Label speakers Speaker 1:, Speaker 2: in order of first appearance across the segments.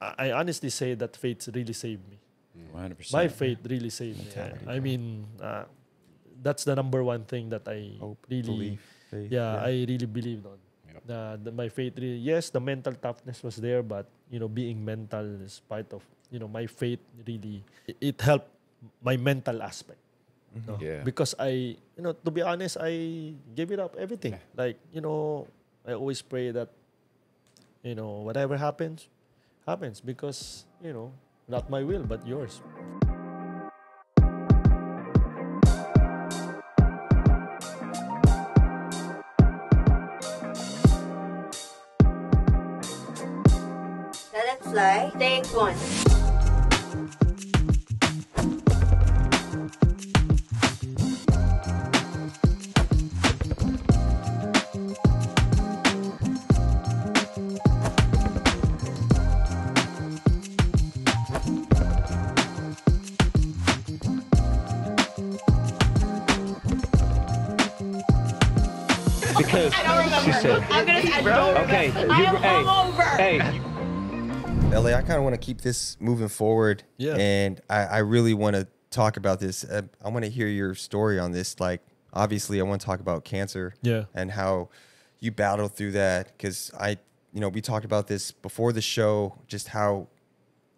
Speaker 1: I honestly say that faith really saved me. Mm.
Speaker 2: 100%.
Speaker 1: My faith really saved me.
Speaker 3: Mentality,
Speaker 1: I mean, uh, that's the number one thing that I
Speaker 3: Hope,
Speaker 1: really,
Speaker 3: belief, faith.
Speaker 1: yeah, I really believed on.
Speaker 2: Yep.
Speaker 1: The, the, my faith, really, yes, the mental toughness was there, but you know, being mental is part of you know my faith. Really, it, it helped my mental aspect. no? Mm-hmm.
Speaker 2: Yeah.
Speaker 1: Because I, you know, to be honest, I gave it up everything.
Speaker 2: Yeah.
Speaker 1: Like you know, I always pray that, you know, whatever happens, happens because you know, not my will but yours.
Speaker 4: Let it fly. Take one.
Speaker 5: I don't
Speaker 6: okay,
Speaker 5: remember. I am
Speaker 6: hey,
Speaker 5: hungover.
Speaker 6: hey,
Speaker 3: LA, I kind of want to keep this moving forward.
Speaker 1: Yeah.
Speaker 3: And I, I really want to talk about this. Uh, I want to hear your story on this. Like, obviously, I want to talk about cancer.
Speaker 1: Yeah.
Speaker 3: And how you battled through that. Because I, you know, we talked about this before the show, just how,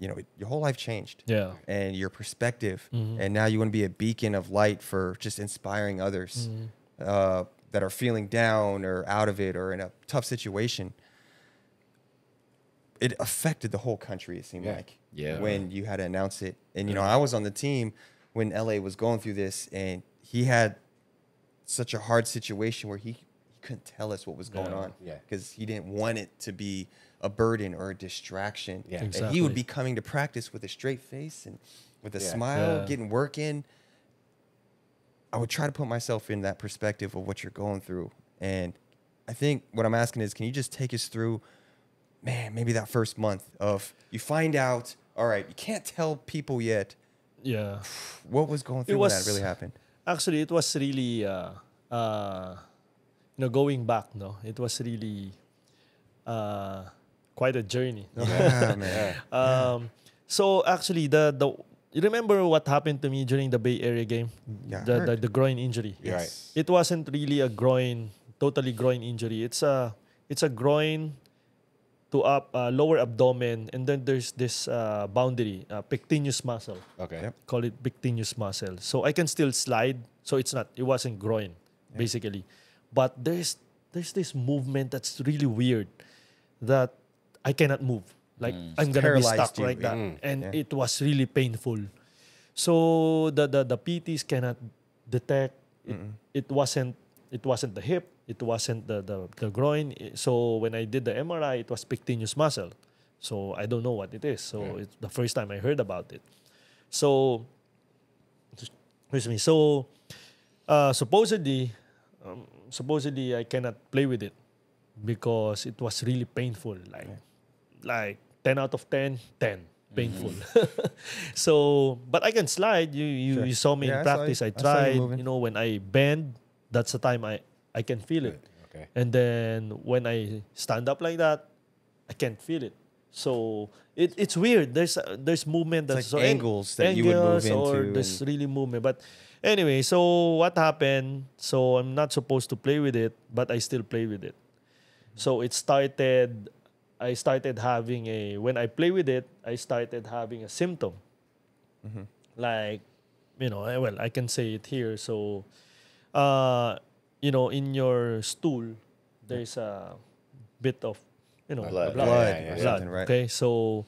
Speaker 3: you know, your whole life changed.
Speaker 1: Yeah.
Speaker 3: And your perspective.
Speaker 1: Mhm.
Speaker 3: And now you want to be a beacon of light for just inspiring others
Speaker 1: Mm-hmm.
Speaker 3: uh, that are feeling down or out of it or in a tough situation it affected the whole country. It seemed
Speaker 2: Yeah.
Speaker 3: like
Speaker 2: Yeah.
Speaker 3: when you had to announce it. And you know, I was on the team when LA was going through this, and he had such a hard situation where he, he couldn't tell us what was going
Speaker 1: Yeah.
Speaker 3: on.
Speaker 2: Yeah.
Speaker 3: because he didn't want it to be a burden or a distraction.
Speaker 2: Yeah.
Speaker 3: and he would be coming to practice with a straight face and with a
Speaker 2: Yeah.
Speaker 3: smile,
Speaker 1: Yeah.
Speaker 3: getting work in. I would try to put myself in that perspective of what you're going through. And I think what I'm asking is, can you just take us through, man, maybe that first month of you find out, all right, you can't tell people yet
Speaker 1: Yeah.
Speaker 3: what was going through when that
Speaker 1: was-
Speaker 3: really happened.
Speaker 1: Actually, it was really, uh, uh, you know, going back. No, it was really uh, quite a journey. no?
Speaker 3: Yeah, man.
Speaker 1: Um, so actually, the the you remember what happened to me during the Bay Area game?
Speaker 3: Yeah,
Speaker 1: the, the the groin injury.
Speaker 2: You're right.
Speaker 3: Yes.
Speaker 1: It wasn't really a groin, totally groin injury. It's a it's a groin to up uh, lower abdomen, and then there's this uh, boundary, uh, pectineus muscle.
Speaker 2: Okay.
Speaker 3: Yep.
Speaker 1: Call it pectineus muscle. So I can still slide. So it's not. It wasn't groin, basically. But there's there's this movement that's really weird, that I cannot move. Like I'm gonna be stuck
Speaker 3: you,
Speaker 1: like that,
Speaker 3: yeah.
Speaker 1: and
Speaker 3: Yeah.
Speaker 1: it was really painful. So the the, the PTs cannot detect. It, it wasn't it wasn't the hip. It wasn't the, the the groin. So when I did the MRI, it was pectineus muscle. So I don't know what it is. So it's the first time I heard about it. So excuse me. So uh, supposedly, um, supposedly I cannot play with it because it was really painful. Like, like ten out of 10, 10. Painful. so, but I can slide. You you,
Speaker 3: Sure.
Speaker 1: you saw me
Speaker 3: Yeah,
Speaker 1: in practice. I
Speaker 3: I you
Speaker 1: tried.
Speaker 3: moving.
Speaker 1: You know, when I bend, that's the time I I can feel it.
Speaker 2: Okay.
Speaker 1: And then when I stand up like that, I can't feel it. So it, it's weird. There's uh, there's movement that's
Speaker 3: like
Speaker 1: so-
Speaker 3: angles that you would move
Speaker 1: angles or
Speaker 3: into
Speaker 1: there's really movement. But anyway, so what happened? So I'm not supposed to play with it, but I still play with it. So it started. I started having a when I play with it, I started having a symptom. Like, you know, eh, well, I can say it here. So, uh, you know, in your stool, there's a bit of, you know,
Speaker 2: Blood.
Speaker 1: blood.
Speaker 3: Blood
Speaker 2: Yeah, yeah,
Speaker 3: or
Speaker 2: yeah.
Speaker 3: something, right?
Speaker 1: Okay, so,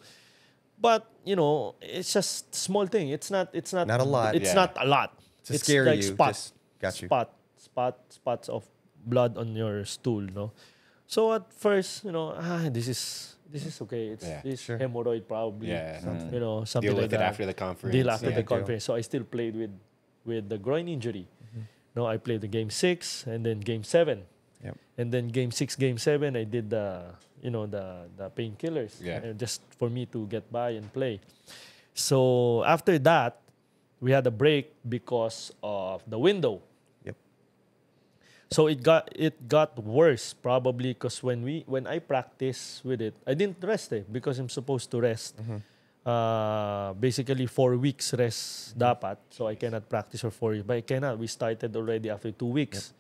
Speaker 1: but you know, it's just small thing. It's not. It's not.
Speaker 3: Not a lot.
Speaker 1: It's
Speaker 2: Yeah.
Speaker 1: not a lot.
Speaker 3: To
Speaker 1: it's
Speaker 3: scare
Speaker 1: like
Speaker 3: you,
Speaker 1: Spot,
Speaker 3: just- got you.
Speaker 1: Spot, spot, spots of blood on your stool. No. So at first, you know, ah, this is this is okay. It's
Speaker 2: Yeah.
Speaker 1: this
Speaker 3: Sure.
Speaker 1: hemorrhoid probably.
Speaker 2: Yeah.
Speaker 1: something, You know, something
Speaker 2: Deal
Speaker 1: like
Speaker 2: with it
Speaker 1: that.
Speaker 2: after the conference.
Speaker 1: Deal after
Speaker 2: yeah.
Speaker 1: the conference. So I still played with with the groin injury.
Speaker 3: Mm-hmm.
Speaker 1: No, I played the game six and then game seven.
Speaker 3: Yep.
Speaker 1: And then game six, game seven, I did the you know the the painkillers.
Speaker 2: Yeah.
Speaker 1: uh, just for me to get by and play. So after that, we had a break because of the window.
Speaker 3: Yep.
Speaker 1: So it got it got worse probably because when we when I practice with it, I didn't rest eh, because I'm supposed to rest. Uh, basically four weeks rest dapat. So I cannot practice for four weeks. But I cannot. We started already after two weeks.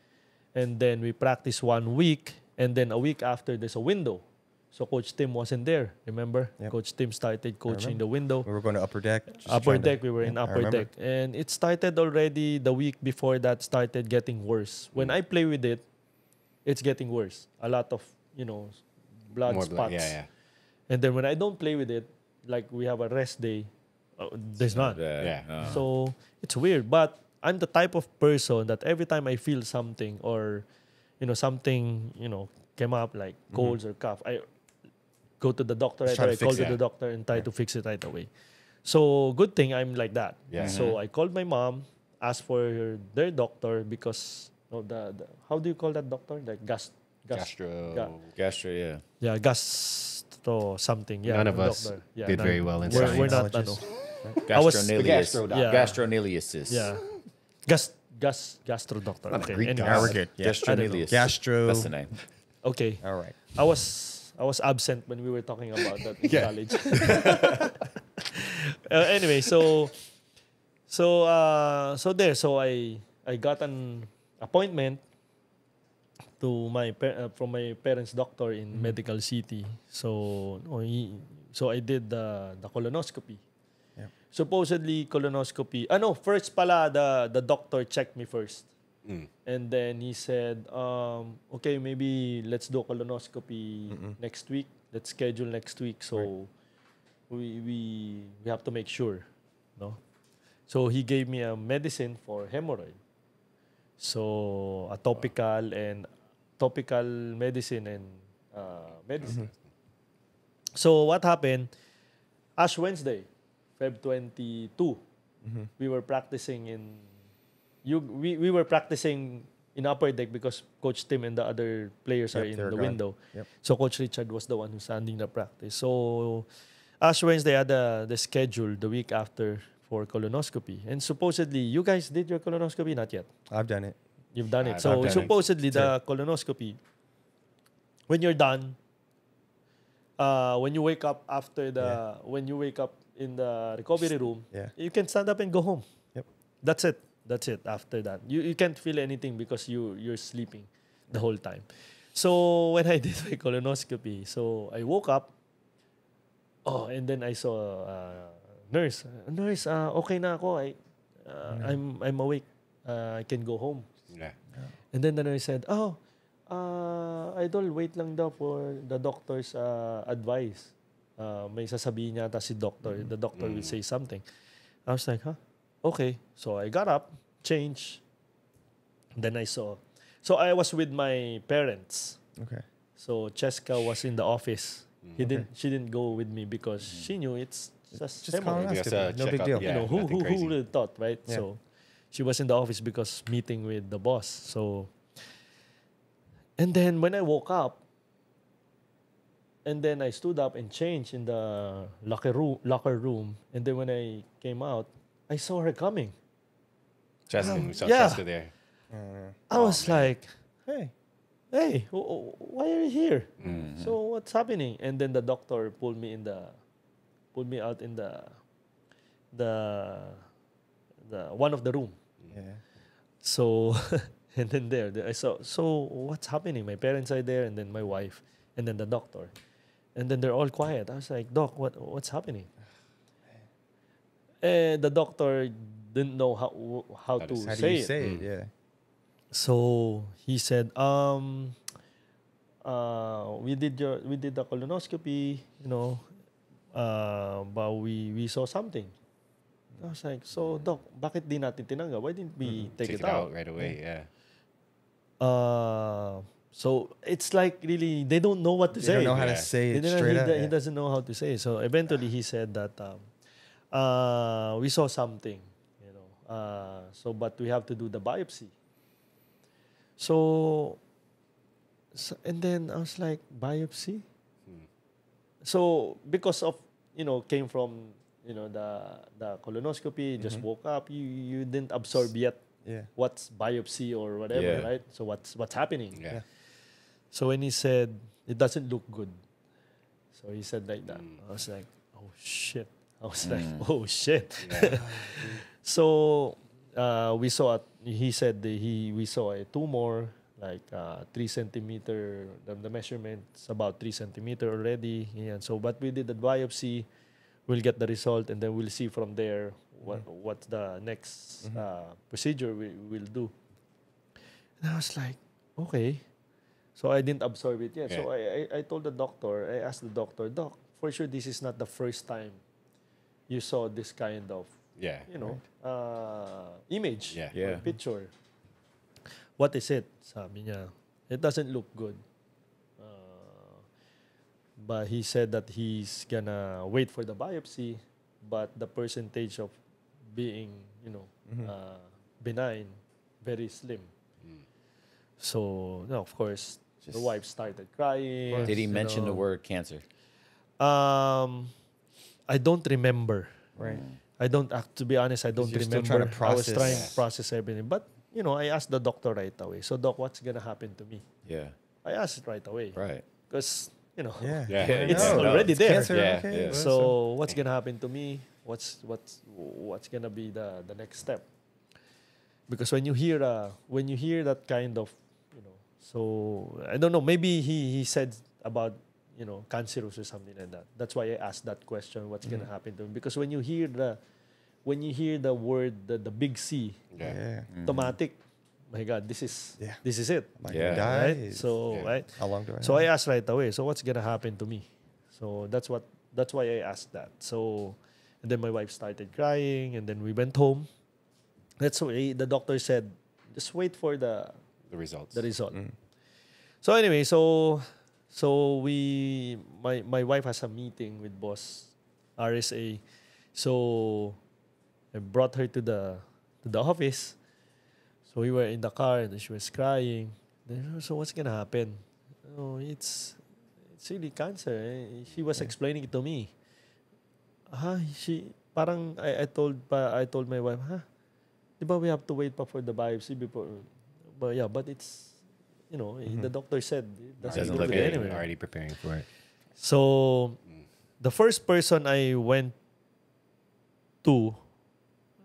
Speaker 1: And then we practice one week. And then a week after, there's a window. So Coach Tim wasn't there. Remember?
Speaker 3: Yep.
Speaker 1: Coach Tim started coaching the window
Speaker 3: We were going to upper deck.
Speaker 1: upper
Speaker 3: trying to-
Speaker 1: deck we were in
Speaker 3: Yeah, I
Speaker 1: upper deck and it started already the week before that started getting worse when
Speaker 3: Mm.
Speaker 1: i play with it it's getting worse a lot of you know blood
Speaker 2: More
Speaker 1: spots
Speaker 2: blood. Yeah, yeah.
Speaker 1: and then when i don't play with it like we have a rest day uh, there's none
Speaker 2: Yeah.
Speaker 5: Uh,
Speaker 1: so it's weird but i'm the type of person that every time i feel something or you know something you know came up like colds or cough i go to the doctor
Speaker 3: Just
Speaker 1: right
Speaker 3: to
Speaker 1: away, call
Speaker 3: fix
Speaker 1: to the doctor and try to fix it right away so good thing i'm like that
Speaker 2: Yeah.
Speaker 1: so mm-hmm. i called my mom asked for their doctor because of the, the how do you call that doctor like gas, gas
Speaker 2: Gastro.
Speaker 1: ga-
Speaker 5: Gastro, yeah.
Speaker 1: yeah gastro something yeah
Speaker 7: None of us
Speaker 1: doctor. yeah,
Speaker 7: did
Speaker 1: none-
Speaker 7: very well in
Speaker 1: we're, we're not
Speaker 3: science.
Speaker 1: ano, I was-
Speaker 5: Gastronilius.
Speaker 2: gastro doc.
Speaker 1: Yeah.
Speaker 5: Gastroniliusis.
Speaker 1: yeah gas gas gastro doctor
Speaker 7: Not a
Speaker 1: okay
Speaker 7: Greek
Speaker 1: anyways.
Speaker 7: god.
Speaker 3: Yeah, we're good. Yeah.
Speaker 5: Gastronilius.
Speaker 3: Gastro.
Speaker 5: That's the name.
Speaker 1: okay
Speaker 3: All right.
Speaker 1: I was I was absent when we were talking about that in
Speaker 2: Yeah.
Speaker 1: college. uh, anyway, so so uh, so there, so I I got an appointment to my uh, from my parents' doctor in Medical City. So so I did the the colonoscopy.
Speaker 3: Yep.
Speaker 1: Supposedly colonoscopy. Ah no, first pala the the doctor checked me first.
Speaker 2: Mm.
Speaker 1: And then he said, um, okay, maybe let's do a colonoscopy next week. Let's schedule next week. So we, we we have to make sure. No? So he gave me a medicine for hemorrhoid. So a topical and topical medicine and uh, medicine. So what happened? Ash Wednesday, Feb 22, we were practicing in you we, we were practicing in upper deck because Coach Tim and the other players are in the
Speaker 3: gone.
Speaker 1: window.
Speaker 3: Yep.
Speaker 1: So Coach Richard was the one who's handling the practice. So Ash Wednesday had the, the schedule the week after for colonoscopy. And supposedly, you guys did your colonoscopy? Not yet.
Speaker 3: I've done it.
Speaker 1: You've done it.
Speaker 2: I've
Speaker 1: so
Speaker 2: done it.
Speaker 1: supposedly, the colonoscopy, when you're done, uh, when you wake up after the, when you wake up in the recovery room,
Speaker 3: Yeah.
Speaker 1: you can stand up and go home.
Speaker 3: Yep.
Speaker 1: That's it. That's it. After that, you you can't feel anything because you you're sleeping the whole time. So when I did my colonoscopy, so I woke up. Oh, and then I saw a nurse. Nurse, uh, okay na ako. I, uh, I'm I'm awake. Uh, I can go home.
Speaker 2: Yeah.
Speaker 1: And then the nurse said, "Oh, uh, idol, wait lang daw for the doctor's uh, advice. Uh, may sasabihin yata si doctor. The doctor will say something." I was like, "Huh? Okay." So I got up, changed. Then I saw. So I was with my parents.
Speaker 3: Okay.
Speaker 1: So Cheska was in the office. He mm-hmm. didn't. She didn't go with me because mm. she knew it's just,
Speaker 3: Just
Speaker 1: hemorrhoid.
Speaker 2: Because,
Speaker 3: colonoscopy. No big deal.
Speaker 2: yeah.
Speaker 1: you know, who,
Speaker 2: nothing
Speaker 1: who, who
Speaker 2: crazy.
Speaker 1: would have thought, right?
Speaker 3: Yeah.
Speaker 1: So she was in the office because meeting with the boss. So, and then when I woke up, and then I stood up and changed in the locker room, locker room, and then when I came out, I saw her coming.
Speaker 2: Cheska, we saw
Speaker 1: yeah.
Speaker 2: Cheska there.
Speaker 1: I was like,
Speaker 3: Hey.
Speaker 1: "Hey, wh- wh- why are you here?
Speaker 2: Mhm.
Speaker 1: So what's happening?" And then the doctor pulled me in the, pulled me out in the, the, the one of the room.
Speaker 3: Yeah.
Speaker 1: So, and then there, there, I saw, so what's happening? My parents are there, and then my wife, and then the doctor. And then they're all quiet. I was like, Doc, what, what's happening? And the doctor didn't know how, how,
Speaker 2: How
Speaker 1: to,
Speaker 3: How
Speaker 1: say it.
Speaker 3: say it? Yeah.
Speaker 1: So he said, um, uh, we did your, we did the colonoscopy, you know, uh, but we, we saw something. I was like, so doc, bakit di natin tinanggap? Why didn't we take,
Speaker 2: Take
Speaker 1: it, out?
Speaker 2: right away. Yeah.
Speaker 1: Uh, so it's like really they don't know what to
Speaker 3: They
Speaker 1: say.
Speaker 3: don't know how
Speaker 2: Yeah.
Speaker 3: to say it straight
Speaker 1: he,
Speaker 3: up.
Speaker 1: do-
Speaker 3: yeah.
Speaker 1: he doesn't know how to say. It. So eventually he said that um, uh, we saw something, you know. Uh, so but we have to do the biopsy. So, so and then I was like biopsy. So because of you know came from you know the the colonoscopy, just woke up. You you didn't absorb yet
Speaker 3: Yeah.
Speaker 1: what's biopsy or whatever,
Speaker 2: Yeah.
Speaker 1: right? So what's what's happening?
Speaker 2: Yeah.
Speaker 1: So when he said it doesn't look good, so he said like that.
Speaker 2: Mm.
Speaker 1: I was like, oh shit. I was like, oh shit.
Speaker 2: Yeah.
Speaker 1: So uh, we saw. A, he said that he we saw a tumor like uh, three centimeter. The, the measurement's about three centimeter already. Yeah. So but we did the biopsy. We'll get the result and then we'll see from there what what's the next uh, procedure we will do. And I was like, okay. So I didn't absorb it yet. So I, I I told the doctor. I asked the doctor, doc, for sure this is not the first time you saw this kind of
Speaker 2: Yeah.
Speaker 1: you know, uh, image
Speaker 2: Yeah.
Speaker 1: or
Speaker 5: Yeah.
Speaker 1: picture. What is it? Sabi niya, it doesn't look good. Uh, but he said that he's gonna wait for the biopsy, but the percentage of being, you know, uh, benign, very slim. So, no, of course, the wife started crying.
Speaker 5: Did he
Speaker 1: you
Speaker 5: mention the word cancer?
Speaker 1: Um, I don't remember.
Speaker 3: Right.
Speaker 1: I don't act to be honest. I don't
Speaker 3: you're still
Speaker 1: remember.
Speaker 3: trying to
Speaker 1: I was
Speaker 3: process-
Speaker 1: trying
Speaker 2: Yeah.
Speaker 1: to process everything, but you know, I asked the doctor right away. So, doc, what's gonna happen to me?
Speaker 5: Yeah.
Speaker 1: I asked it right away
Speaker 5: Right.
Speaker 1: because you know,
Speaker 3: Yeah.
Speaker 2: Yeah.
Speaker 3: I
Speaker 1: It's
Speaker 3: know.
Speaker 1: already
Speaker 3: It's
Speaker 1: there.
Speaker 3: Cancer,
Speaker 2: Yeah,
Speaker 3: okay.
Speaker 2: yeah.
Speaker 1: So, what's gonna happen to me? What's what's what's gonna be the the next step? Because when you hear uh, when you hear that kind of, you know, so I don't know. Maybe he he said about you know cancerous or something like that. That's why I asked that question. What's gonna happen to me? Because when you hear the when you hear the word the, the big C,
Speaker 2: Yeah.
Speaker 3: yeah.
Speaker 1: automatic. My God, this is
Speaker 3: Yeah.
Speaker 1: this is it.
Speaker 3: Like
Speaker 5: Yeah.
Speaker 3: you.
Speaker 1: Right? So
Speaker 2: Yeah.
Speaker 1: right.
Speaker 3: how long do I?
Speaker 1: So I asked right away. So what's gonna happen to me? So that's what that's why I asked that. So and then my wife started crying, and then we went home. That's why the doctor said, just wait for the
Speaker 2: The results.
Speaker 1: the result.
Speaker 3: Mm.
Speaker 1: So anyway, so so we my my wife has a meeting with boss RSA. So I brought her to the to the office. So we were in the car and she was crying. Then, so what's gonna happen? Oh, it's it's really cancer. eh. She was explaining it to me. Ah, she parang I, I told pa I told my wife, huh? Di ba we have to wait pa for the biopsy before but yeah, but it's you know, eh, the doctor said it doesn't,
Speaker 5: Doesn't
Speaker 1: look
Speaker 5: look
Speaker 1: good
Speaker 5: good.
Speaker 1: anyway.
Speaker 2: Already preparing for it.
Speaker 1: So the first person I went to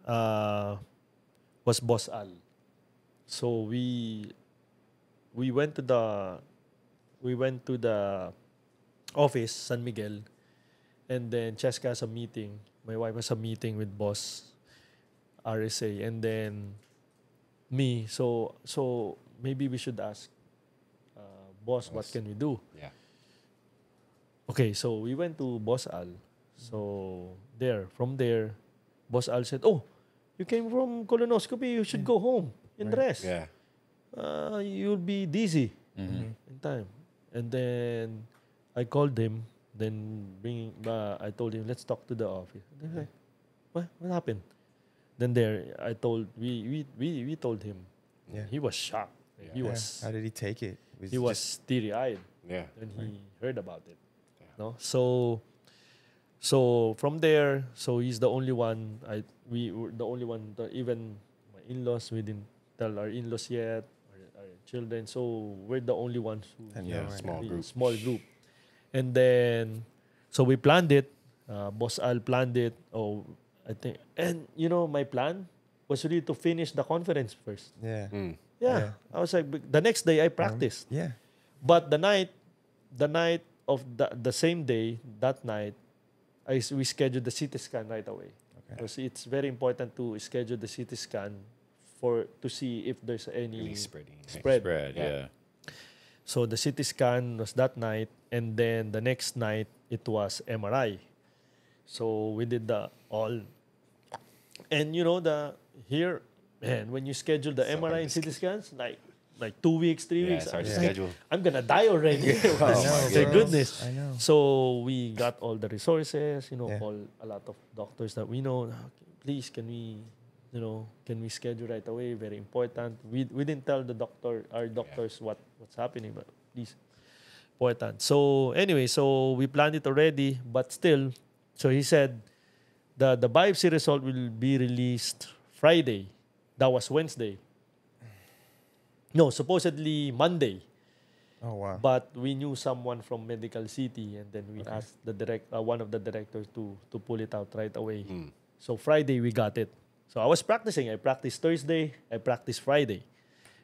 Speaker 1: uh, was Boss Al. So we we went to the we went to the office San Miguel and then Cheska has a meeting. My wife has a meeting with boss RSA and then me. So so maybe we should ask boss what can we do?
Speaker 2: Yeah.
Speaker 1: Okay, so we went to Boss Al. So there, from there, Boss Al said, "Oh, you came from colonoscopy. You should go home and
Speaker 3: Right.
Speaker 1: rest.
Speaker 2: Yeah.
Speaker 1: Uh, you'll be dizzy
Speaker 5: Mhm.
Speaker 1: in time." And then I called him. Then bring, uh, I told him, "Let's talk to the office." They're like, "What? What happened?" Then there, I told we we we, we told him.
Speaker 3: Yeah.
Speaker 1: He was shocked.
Speaker 2: Yeah.
Speaker 1: He
Speaker 3: Yeah.
Speaker 1: was
Speaker 3: How did he take it?
Speaker 1: He was teary eyed
Speaker 2: Yeah.
Speaker 1: when he heard about it.
Speaker 2: Yeah.
Speaker 1: No, so so from there, so he's the only one. I we were the only one. That even my in-laws, we didn't tell our in-laws yet, our, our children. So we're the only ones who
Speaker 3: And
Speaker 2: Yeah, small group.
Speaker 1: small group. And then, so we planned it. Uh, Boss Al planned it. Oh, I think, and you know, my plan was really to finish the conference first.
Speaker 3: Yeah.
Speaker 2: Mm.
Speaker 1: Yeah, I was like, the next day I um, practiced.
Speaker 3: Yeah.
Speaker 1: But the night, the night of the, the same day, that night, I, s- we scheduled the CT scan right away.
Speaker 3: Okay.
Speaker 1: Because it's very important to schedule the CT scan for to see if there's any
Speaker 2: Really spreading.
Speaker 1: spread.
Speaker 5: Spread,
Speaker 2: Yeah.
Speaker 5: yeah.
Speaker 1: So the CT scan was that night, and then the next night it was MRI. So we did the all, and you know the here, man, when you schedule the
Speaker 2: So
Speaker 1: MRI
Speaker 2: hard
Speaker 1: and CT scans, like like two weeks, three
Speaker 2: Yeah,
Speaker 1: weeks,
Speaker 2: it's hard
Speaker 1: I'm
Speaker 2: to
Speaker 1: like,
Speaker 2: schedule.
Speaker 1: I'm gonna die already.
Speaker 3: I know,
Speaker 1: Thank goodness.
Speaker 3: I know.
Speaker 1: So we got all the resources, you know,
Speaker 3: Yeah.
Speaker 1: call a lot of doctors that we know. Ah, please, can we, you know, can we schedule right away? Very important. We we didn't tell the doctor, our doctors, what what's happening, but please, important. So anyway, so we planned it already, but still, so he said, the the biopsy result will be released Friday. That was Wednesday. No, supposedly Monday.
Speaker 3: Oh wow.
Speaker 1: But we knew someone from Medical City, and then we asked the direct uh, one of the directors to to pull it out right away. So Friday we got it. So I was practicing. I practiced Thursday. I practiced Friday,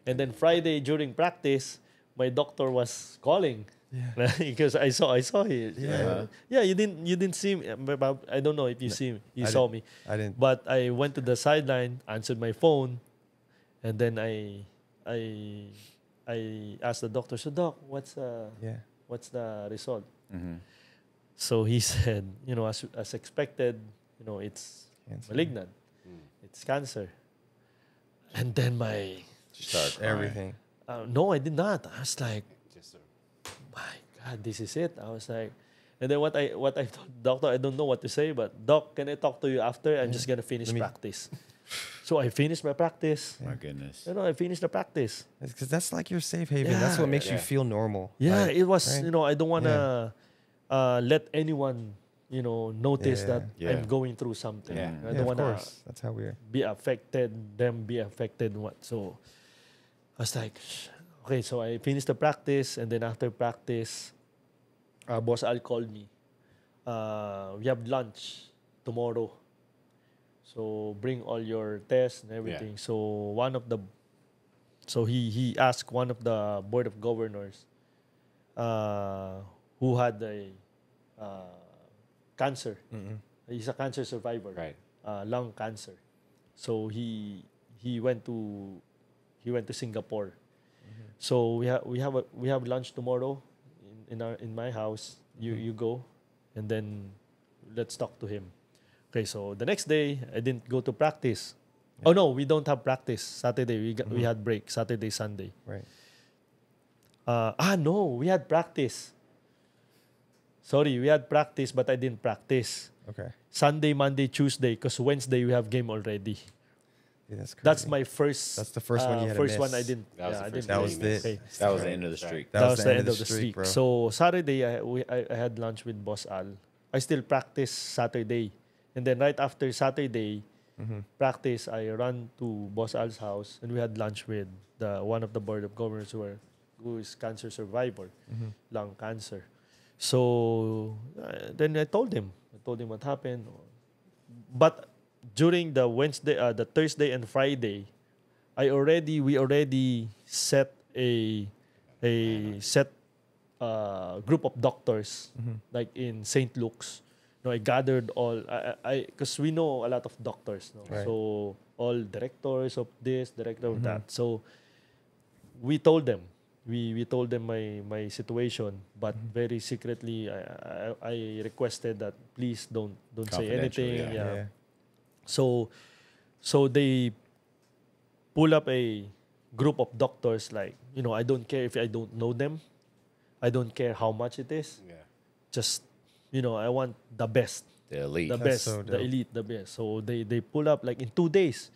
Speaker 1: and then Friday during practice, my doctor was calling. Yeah. because I saw I saw him.
Speaker 3: Yeah.
Speaker 1: yeah. You didn't you didn't see me. but- but I don't know if you see you
Speaker 3: I
Speaker 1: saw me.
Speaker 3: I didn't.
Speaker 1: But I went to the sideline, answered my phone, and then I I I asked the doctor, so doc, what's uh
Speaker 3: Yeah.
Speaker 1: what's the result?
Speaker 2: Mm-hmm.
Speaker 1: So he said, you know, as as expected, you know, it's
Speaker 3: Cancer.
Speaker 1: malignant. It's cancer. And then my
Speaker 2: Start.
Speaker 3: Everything.
Speaker 1: uh, no, I did not. I was like,
Speaker 2: Just,
Speaker 1: my God, this is it. I was like, and then what I what I told doctor, I don't know what to say, but doc, can I talk to you after? I'm just gonna finish
Speaker 3: me-
Speaker 1: practice. so I finished my practice.
Speaker 2: My goodness.
Speaker 1: You know, I finished the practice.
Speaker 3: Because that's like your safe haven. That's what
Speaker 1: Yeah.
Speaker 3: makes you feel normal.
Speaker 1: Yeah, it was.
Speaker 3: right?
Speaker 1: You know, I don't wanna uh, let anyone, you know, notice
Speaker 3: Yeah.
Speaker 1: that
Speaker 2: Yeah.
Speaker 1: I'm going through something.
Speaker 2: Yeah.
Speaker 1: I don't
Speaker 3: of
Speaker 1: wanna
Speaker 3: course. That's how we are.
Speaker 1: be affected. Them be affected. What? So I was like, "Shh." Okay. So I finished the practice, and then after practice, uh, boss Al called me. Uh, we have lunch tomorrow. So bring all your tests and everything. So one of the, so he he asked one of the board of governors, uh, who had a uh, cancer. He's a cancer survivor
Speaker 2: Right.
Speaker 1: uh, lung cancer. So he he went to he went to Singapore. So we have we have a, we have lunch tomorrow in, in our in my house. You you go, and then let's talk to him. Okay. So the next day I didn't go to practice. Oh no, we don't have practice Saturday. We got, we had break Saturday Sunday.
Speaker 3: Right.
Speaker 1: Uh, ah no, we had practice. Sorry, we had practice, but I didn't practice.
Speaker 3: Okay.
Speaker 1: Sunday, Monday, Tuesday, because Wednesday we have game already.
Speaker 3: Yeah, that's crazy.
Speaker 1: That's my first.
Speaker 3: That's the first one you
Speaker 1: uh,
Speaker 3: had to
Speaker 1: First one I didn't.
Speaker 2: That was
Speaker 1: yeah,
Speaker 2: the
Speaker 1: I
Speaker 2: first
Speaker 1: didn't
Speaker 3: That
Speaker 2: one
Speaker 3: was
Speaker 2: you
Speaker 3: the.
Speaker 2: missed.
Speaker 1: Okay.
Speaker 2: That was the end of the streak.
Speaker 1: That, was, the end of the streak.
Speaker 3: bro.
Speaker 1: So Saturday, I, we, I, I had lunch with Boss Al. I still practice Saturday, and then right after Saturday
Speaker 3: Mm-hmm.
Speaker 1: practice, I run to Boss Al's house, and we had lunch with the one of the board of governors who are who is cancer survivor,
Speaker 3: Mm-hmm.
Speaker 1: lung cancer. So uh, then I told him, I told him what happened. But during the Wednesday, uh, the Thursday and Friday, I already we already set a a set uh, group of doctors like in St. Luke's. No, I gathered all I because we know a lot of doctors. No?
Speaker 3: Right.
Speaker 1: So all directors of this, director of that. So we told them. We, we told them my, my situation, but very secretly I, I, I requested that please don't don't say anything.
Speaker 2: yeah.
Speaker 3: Yeah.
Speaker 1: So, so they pull up a group of doctors. Like you know, I don't care if I don't know them. I don't care how much it is.
Speaker 2: Yeah.
Speaker 1: Just you know, I want the best,
Speaker 2: The elite.
Speaker 1: the
Speaker 3: That's
Speaker 1: best,
Speaker 3: so
Speaker 1: the elite, the best. So they they pull up like in two days.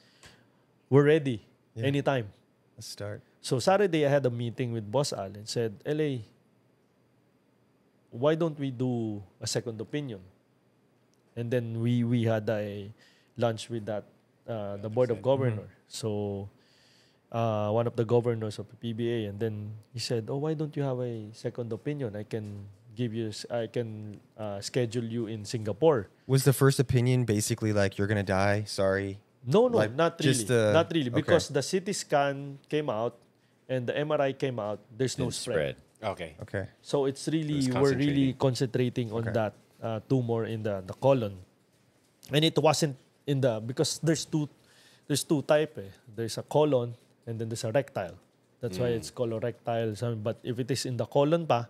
Speaker 1: We're ready
Speaker 3: Yeah.
Speaker 1: anytime.
Speaker 3: Let's start.
Speaker 1: So Saturday I had a meeting with Boss Al and said, LA, why don't we do a second opinion? And then we we had a lunch with that uh, the board of governor. So uh, one of the governors of the PBA, and then he said, "Oh, why don't you have a second opinion? I can give you, s- I can uh, schedule you in Singapore."
Speaker 3: Was the first opinion basically like you're gonna die? Sorry.
Speaker 1: No, no,
Speaker 3: Like,
Speaker 1: not really.
Speaker 3: just, uh,
Speaker 1: not really,
Speaker 3: okay.
Speaker 1: because the CT scan came out and the MRI came out. There's no
Speaker 2: Didn't
Speaker 1: spread.
Speaker 2: Okay.
Speaker 3: Okay.
Speaker 1: So it's really
Speaker 2: It was
Speaker 1: we're really concentrating on
Speaker 3: Okay.
Speaker 1: that uh, tumor in the, the colon, and it wasn't in the because there's two there's two type. Eh. There's a colon and then there's a rectile. That's why it's colorectal. So, But if it is in the colon pa,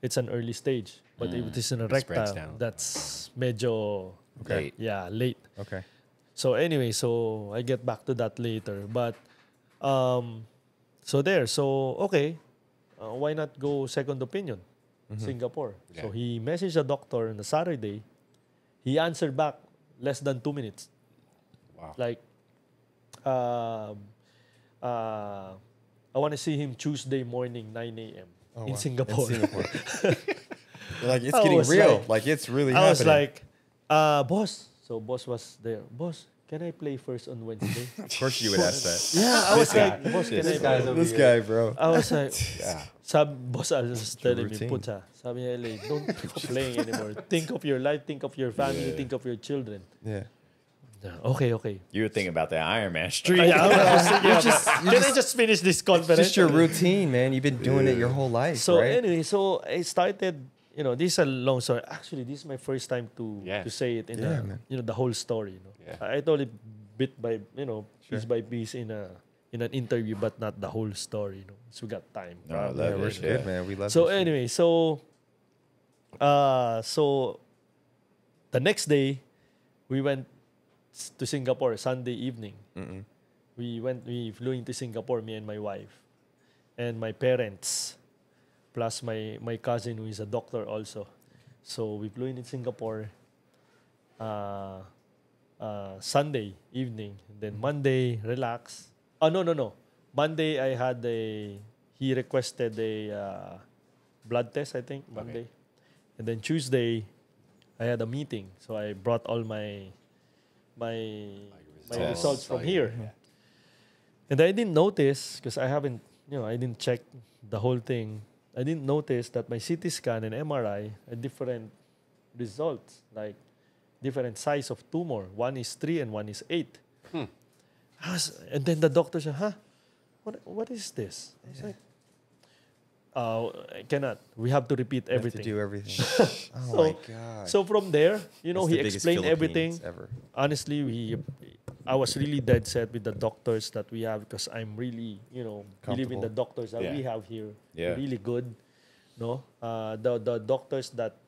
Speaker 1: it's an early stage. But if it is in a
Speaker 2: It
Speaker 1: rectile, that's medyo
Speaker 2: Late.
Speaker 1: yeah late.
Speaker 3: Okay.
Speaker 1: So anyway, so I get back to that later. But um, so there. So okay, uh, why not go second opinion, Singapore? So he messaged the doctor on the Saturday. He answered back less than two minutes.
Speaker 2: Wow.
Speaker 1: Like, um, uh, I want to see him Tuesday morning, 9 a.m.
Speaker 3: Oh,
Speaker 1: in
Speaker 3: wow.
Speaker 1: Singapore.
Speaker 3: Singapore. like it's
Speaker 1: I
Speaker 3: getting real.
Speaker 1: like-
Speaker 3: Like, it's really
Speaker 1: I was like, uh, boss. So boss was there. Boss, can I play first on Wednesday?
Speaker 3: Of course you would ask that.
Speaker 1: yeah, I was like, boss, can I play?
Speaker 3: this guy, bro.
Speaker 1: I was like,
Speaker 2: Yeah.
Speaker 1: Sabi, boss, I was telling me, puta, sabi niya, LA, don't think of playing anymore. Think of your life, think of your family,
Speaker 2: Yeah.
Speaker 1: think of your children.
Speaker 3: Yeah.
Speaker 1: Yeah, Okay, okay.
Speaker 2: You were thinking about the Iron Man streak.
Speaker 1: Yeah, I was thinking about-
Speaker 3: just- you
Speaker 1: Can I just finish this conference?
Speaker 3: Just your routine, man. You've been doing it your whole life,
Speaker 1: So
Speaker 3: right?
Speaker 1: anyway, so I started. You know, this is a long story. Actually, this is my first time to
Speaker 5: Yeah.
Speaker 1: to say it in
Speaker 3: Yeah,
Speaker 1: a, you know the whole story. You know,
Speaker 5: Yeah.
Speaker 1: I I told it bit by you know piece by piece in a in an interview, but not the whole story. You know, so we got time.
Speaker 2: No, I love
Speaker 3: yeah, we're
Speaker 2: it.
Speaker 3: good, man. We love
Speaker 1: So
Speaker 3: this shit.
Speaker 1: anyway, so uh so the next day we went to Singapore Sunday evening.
Speaker 3: Mm-mm.
Speaker 1: We went we flew into Singapore me and my wife and my parents plus my my cousin who is a doctor also. So we flew in Singapore uh, uh, Sunday evening. And then Monday, relax. Oh, no, no, no. Monday, I had a, he requested a uh, blood test, I think, Monday. And then Tuesday, I had a meeting. So I brought all my, my, my
Speaker 2: results.
Speaker 1: results from here.
Speaker 5: yeah.
Speaker 1: And I didn't notice, because I haven't, you know, I didn't check the whole thing. I didn't notice that my CT scan and MRI had different results, like different size of tumor. One is three and one is eight.
Speaker 5: Hmm.
Speaker 1: I was, and then the doctor said, "Huh, what? What is this?" I was like, "Uh, I cannot. We have to repeat
Speaker 3: have
Speaker 1: everything."
Speaker 3: to do everything. oh
Speaker 1: So-
Speaker 3: my god.
Speaker 1: So from there, you know,
Speaker 3: That's
Speaker 1: he explained everything.
Speaker 3: Ever.
Speaker 1: Honestly, we, I was really dead set with the doctors that we have because I'm really, you know, believe in the doctors that
Speaker 5: Yeah.
Speaker 1: we have here.
Speaker 2: Yeah.
Speaker 1: Really good. No, uh, the the doctors that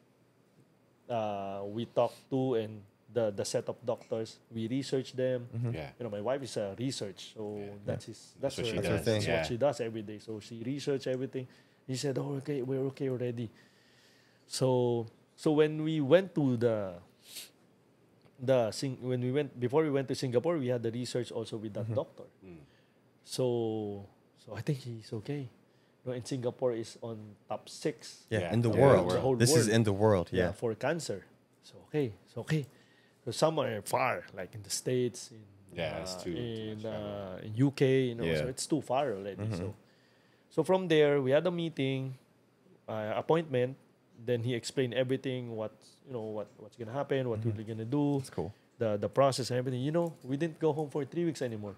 Speaker 1: uh, we talked to and the the set of doctors, we research them.
Speaker 5: Yeah.
Speaker 1: You know, my wife is a research, so
Speaker 5: Yeah.
Speaker 1: that's his that's,
Speaker 5: That's what
Speaker 1: her,
Speaker 5: she
Speaker 3: That's
Speaker 5: does.
Speaker 3: thing.
Speaker 1: that's
Speaker 5: Yeah.
Speaker 1: what she does every day. So she research everything. He said, "Oh, okay, we're okay already." So so when we went to the the Sing- when we went before we went to Singapore, we had the research also with that doctor.
Speaker 5: Mm.
Speaker 1: So so I think he's okay. You know, in Singapore is on top six.
Speaker 3: Yeah,
Speaker 5: Yeah.
Speaker 3: in the
Speaker 5: Yeah,
Speaker 3: world.
Speaker 5: the
Speaker 1: whole
Speaker 3: This is in the world.
Speaker 1: Yeah,
Speaker 3: Yeah.
Speaker 1: for cancer. So okay, so okay. So somewhere far, like in the states, in
Speaker 5: Yeah,
Speaker 1: uh,
Speaker 5: too- too
Speaker 1: in
Speaker 5: travel.
Speaker 1: uh, in UK, you know, so it's too far already.
Speaker 3: Mm-hmm.
Speaker 1: So so from there, we had a meeting, uh, appointment. Then he explained everything, what you know, what what's gonna happen, what we're gonna do,
Speaker 3: That's cool.
Speaker 1: the the process and everything. You know, we didn't go home for three weeks anymore.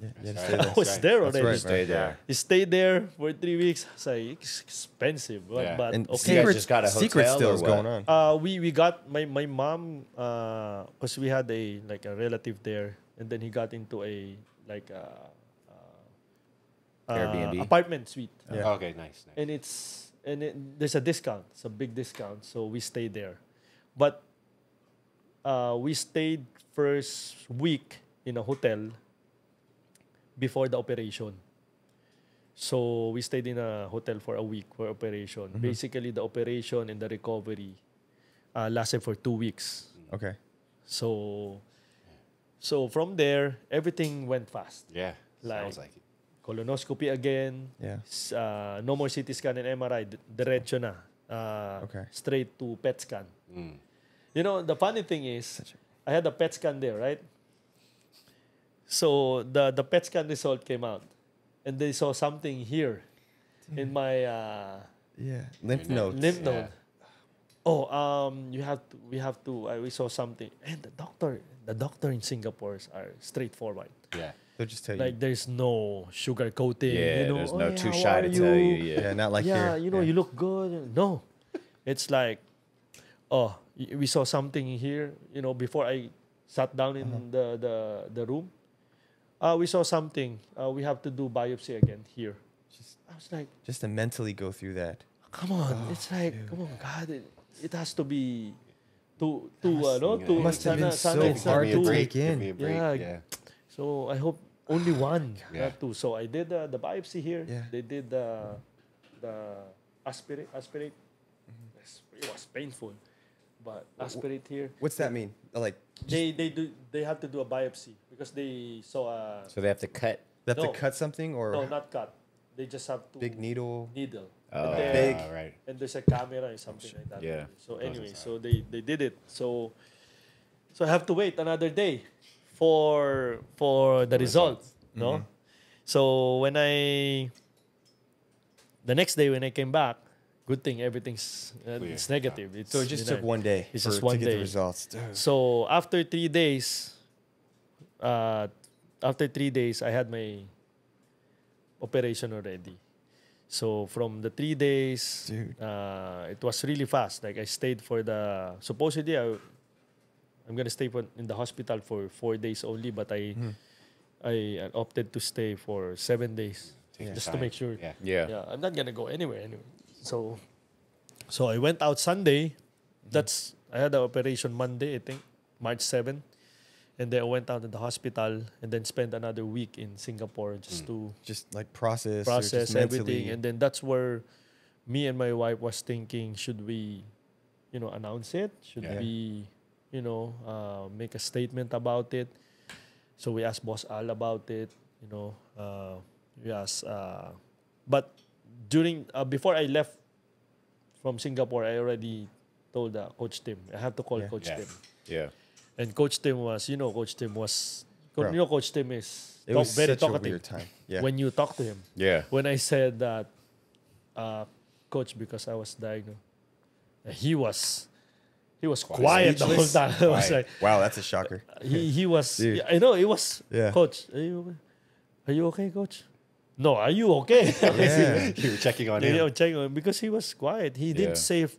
Speaker 3: Yeah, you
Speaker 5: That's
Speaker 3: had to
Speaker 5: right.
Speaker 3: stay
Speaker 1: I
Speaker 3: there.
Speaker 1: was
Speaker 5: right.
Speaker 1: there
Speaker 3: That's
Speaker 1: already.
Speaker 3: right,
Speaker 2: Stay there.
Speaker 1: He stayed there for three weeks. It's like it's expensive, but,
Speaker 5: Yeah.
Speaker 1: but
Speaker 3: And
Speaker 1: okay.
Speaker 2: You
Speaker 3: secret,
Speaker 2: guys just got a
Speaker 3: secret still
Speaker 2: or
Speaker 3: is
Speaker 2: what?
Speaker 3: going on.
Speaker 1: Uh, we we got my my mom because we had a like a relative there, and then he got into a like a, uh,
Speaker 2: Airbnb?
Speaker 1: apartment suite,
Speaker 3: Yeah.
Speaker 5: Okay, nice. nice.
Speaker 1: and it's and it, there's a discount. It's a big discount, so we stayed there. But uh, we stayed first week in a hotel before the operation. So we stayed in a hotel for a week for operation. Basically, the operation and the recovery uh, lasted for two weeks.
Speaker 3: Okay.
Speaker 1: So, so from there, everything went fast.
Speaker 5: yeah,
Speaker 1: Like-
Speaker 5: sounds like it.
Speaker 1: Colonoscopy again.
Speaker 3: Yeah.
Speaker 1: s- Uh, no more CT scan and MRI. d- Diretso na. Uh,
Speaker 3: Okay.
Speaker 1: Straight to PET scan.
Speaker 5: Mm.
Speaker 1: You know, the funny thing is, I had a PET scan there, right? So the the PET scan result came out, and they saw something here in my uh,
Speaker 3: Yeah. Lymph
Speaker 5: Lymph
Speaker 3: nodes.
Speaker 1: lymph
Speaker 5: Yeah.
Speaker 1: node. Oh, um, you have to. We have to. Uh, we saw something, and the doctor, the doctor in Singapore are straightforward.
Speaker 5: Yeah.
Speaker 3: They'll just tell you.
Speaker 1: Like there's no sugar coating.
Speaker 2: Yeah,
Speaker 1: you know,
Speaker 2: there's
Speaker 1: "Oh,
Speaker 2: no
Speaker 1: yeah,
Speaker 2: too
Speaker 1: how
Speaker 2: shy
Speaker 1: are
Speaker 2: to tell you. Yeah.
Speaker 3: yeah, not like
Speaker 1: yeah,
Speaker 3: here.
Speaker 1: you know, you look good. No, it's like, oh, we saw something here. You know, before I sat down in
Speaker 3: Uh-huh.
Speaker 1: the, the the room, uh, we saw something. Uh, we have to do biopsy again here. I was like,
Speaker 3: Just to mentally go through that.
Speaker 1: come on,
Speaker 3: Oh,
Speaker 1: it's like, come on, God, it, it has to be, to to uh, no,
Speaker 5: yeah.
Speaker 1: to
Speaker 5: It
Speaker 3: must have been so
Speaker 1: it's not
Speaker 3: hard to break in.
Speaker 5: break.
Speaker 1: Yeah.
Speaker 5: Yeah.
Speaker 1: So I hope only one,
Speaker 5: Yeah.
Speaker 1: not two. So I did uh, the biopsy here.
Speaker 3: Yeah.
Speaker 1: They did the the aspirate aspirate. Yes, It was painful, but aspirate here.
Speaker 3: What's that mean? Like,
Speaker 1: They they do they have to do a biopsy because they saw a
Speaker 2: So they have to cut.
Speaker 3: they have
Speaker 1: No.
Speaker 3: to cut something or
Speaker 1: no not cut. They just have to
Speaker 3: big needle?
Speaker 1: needle.
Speaker 2: Oh.
Speaker 1: and, then,
Speaker 3: Big.
Speaker 5: Right.
Speaker 1: and there's a camera or something like that.
Speaker 2: Yeah.
Speaker 1: So anyway, so they they did it. So so I have to wait another day for for the result. No, so when I the next day when I came back, good thing everything's uh, it's negative. It's,
Speaker 3: So it just took
Speaker 1: know,
Speaker 3: one day
Speaker 1: It's
Speaker 3: for,
Speaker 1: just
Speaker 3: to get
Speaker 1: day.
Speaker 3: the results. Dude.
Speaker 1: So after three days, uh, after three days, I had my operation already. So from the three days, uh, it was really fast. Like I stayed for the supposedly I, I'm gonna stay for, in the hospital for four days only, but I,
Speaker 3: Hmm.
Speaker 1: I opted to stay for seven days
Speaker 5: Take your
Speaker 1: just to make sure.
Speaker 5: Yeah.
Speaker 2: Yeah.
Speaker 1: Yeah, I'm not gonna go anywhere anyway. So, so I went out Sunday. That's I had the operation Monday, I think March 7, and then I went out to the hospital and then spent another week in Singapore just to
Speaker 3: Just like process, or just
Speaker 1: process
Speaker 3: mentally.
Speaker 1: everything, and then that's where me and my wife was thinking: should we, you know, announce it? Should
Speaker 5: Yeah.
Speaker 1: we, you know, uh, make a statement about it? So we asked Boss Al about it. You know, uh, we asked, uh, but during uh, before I left from Singapore, I already told uh, Coach Tim. I have to call
Speaker 3: Yeah.
Speaker 1: Coach
Speaker 5: Yeah.
Speaker 1: Tim,
Speaker 2: Yeah.
Speaker 1: And Coach Tim was, you know, Coach Tim was,
Speaker 3: Bro.
Speaker 1: you know, Coach Tim is
Speaker 3: it
Speaker 1: talk-
Speaker 3: was
Speaker 1: very
Speaker 3: such a weird time. Yeah.
Speaker 1: when you talk to him
Speaker 2: Yeah.
Speaker 1: when I said that, uh, coach, because I was diagnosed, uh, he was he was quiet the whole time. I was like,
Speaker 3: wow, that's a shocker.
Speaker 1: he he was.
Speaker 3: Dude.
Speaker 1: yeah, I know it was.
Speaker 3: Yeah.
Speaker 1: Coach, are you are you okay, coach? No, are you okay?
Speaker 3: Yeah.
Speaker 5: You were checking on
Speaker 1: you know,
Speaker 5: him.
Speaker 1: checking on him because he was quiet. He didn't
Speaker 2: Yeah.
Speaker 1: say f-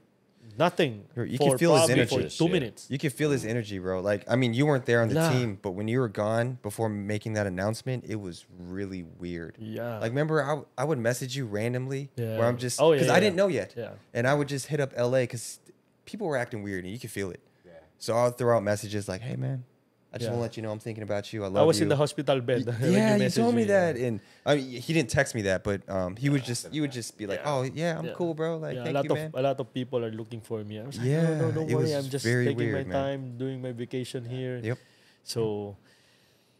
Speaker 1: nothing.
Speaker 3: Bro, you
Speaker 1: for
Speaker 3: can feel his energy.
Speaker 1: for two
Speaker 2: Yeah.
Speaker 1: minutes.
Speaker 3: You could feel his energy, bro. Like, I mean, you weren't there on the
Speaker 1: Nah.
Speaker 3: team, but when you were gone before making that announcement, it was really weird.
Speaker 1: Yeah.
Speaker 3: Like, remember, I, w- I would message you randomly
Speaker 1: Yeah.
Speaker 3: where I'm just,
Speaker 1: Oh, yeah,
Speaker 3: because I
Speaker 1: yeah,
Speaker 3: didn't know yet.
Speaker 1: Yeah.
Speaker 3: And I would just hit up LA because people were acting weird and you could feel it. Yeah. So I would throw out messages like, hey, man, I just
Speaker 1: Yeah.
Speaker 3: want to let you know I'm thinking about you. I love
Speaker 1: I was
Speaker 3: you.
Speaker 1: in the hospital bed.
Speaker 3: Y-
Speaker 1: when
Speaker 3: yeah, you,
Speaker 1: messaged
Speaker 3: told me
Speaker 1: yeah.
Speaker 3: that, and I mean, he didn't text me that, but um, he would just, you would just be like,
Speaker 1: Yeah.
Speaker 3: "Oh yeah, I'm
Speaker 1: Yeah.
Speaker 3: cool, bro. Like,
Speaker 1: yeah, a lot
Speaker 3: you,
Speaker 1: of
Speaker 3: man."
Speaker 1: a lot of people are looking for me. I was like,
Speaker 3: Yeah,
Speaker 1: no, no, don't worry. I'm just
Speaker 3: very
Speaker 1: taking
Speaker 3: weird,
Speaker 1: my
Speaker 3: man.
Speaker 1: time doing my vacation here.
Speaker 3: Yep.
Speaker 1: So,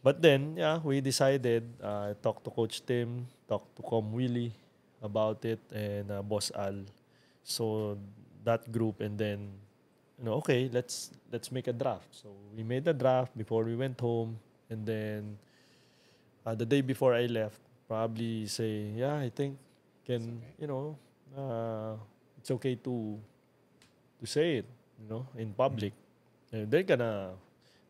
Speaker 1: but then yeah, we decided. Uh, I talked to Coach Tim, talked to Com Willie about it, and uh, Boss Al. So that group, and then you know, okay, let's let's make a draft. So we made a draft before we went home, and then uh, the day before I left, probably say, yeah, I think can you know, uh, it's okay to to say it, you know, in public. Uh, they're gonna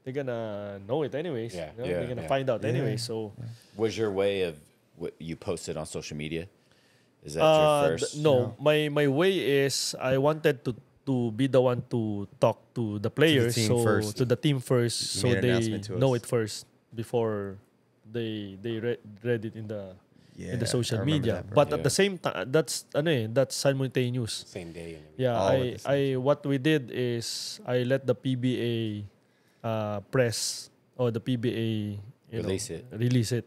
Speaker 1: they're gonna know it anyways.
Speaker 5: Yeah,
Speaker 1: you know,
Speaker 2: yeah,
Speaker 1: they're gonna
Speaker 5: yeah.
Speaker 1: find out
Speaker 3: Yeah.
Speaker 1: anyway. So
Speaker 2: Was your way of what you posted on social media? Is that
Speaker 1: uh,
Speaker 2: your
Speaker 1: th-
Speaker 2: first?
Speaker 1: no, my my way is I wanted to to be the one to talk to the players,
Speaker 3: team
Speaker 1: so
Speaker 3: first.
Speaker 1: to the team first,
Speaker 3: You
Speaker 1: so they
Speaker 3: to
Speaker 1: know
Speaker 3: us.
Speaker 1: it first before they they re- read it in the
Speaker 3: Yeah,
Speaker 1: in the social media.
Speaker 3: that,
Speaker 1: but
Speaker 2: Yeah.
Speaker 1: at the same time, that's ano eh, that's simultaneous.
Speaker 5: Same day.
Speaker 1: Yeah,
Speaker 3: All
Speaker 1: I,
Speaker 3: the
Speaker 1: I what we did is I let the PBA uh, press or the PBA you
Speaker 2: Release
Speaker 1: know,
Speaker 2: it.
Speaker 1: Release it.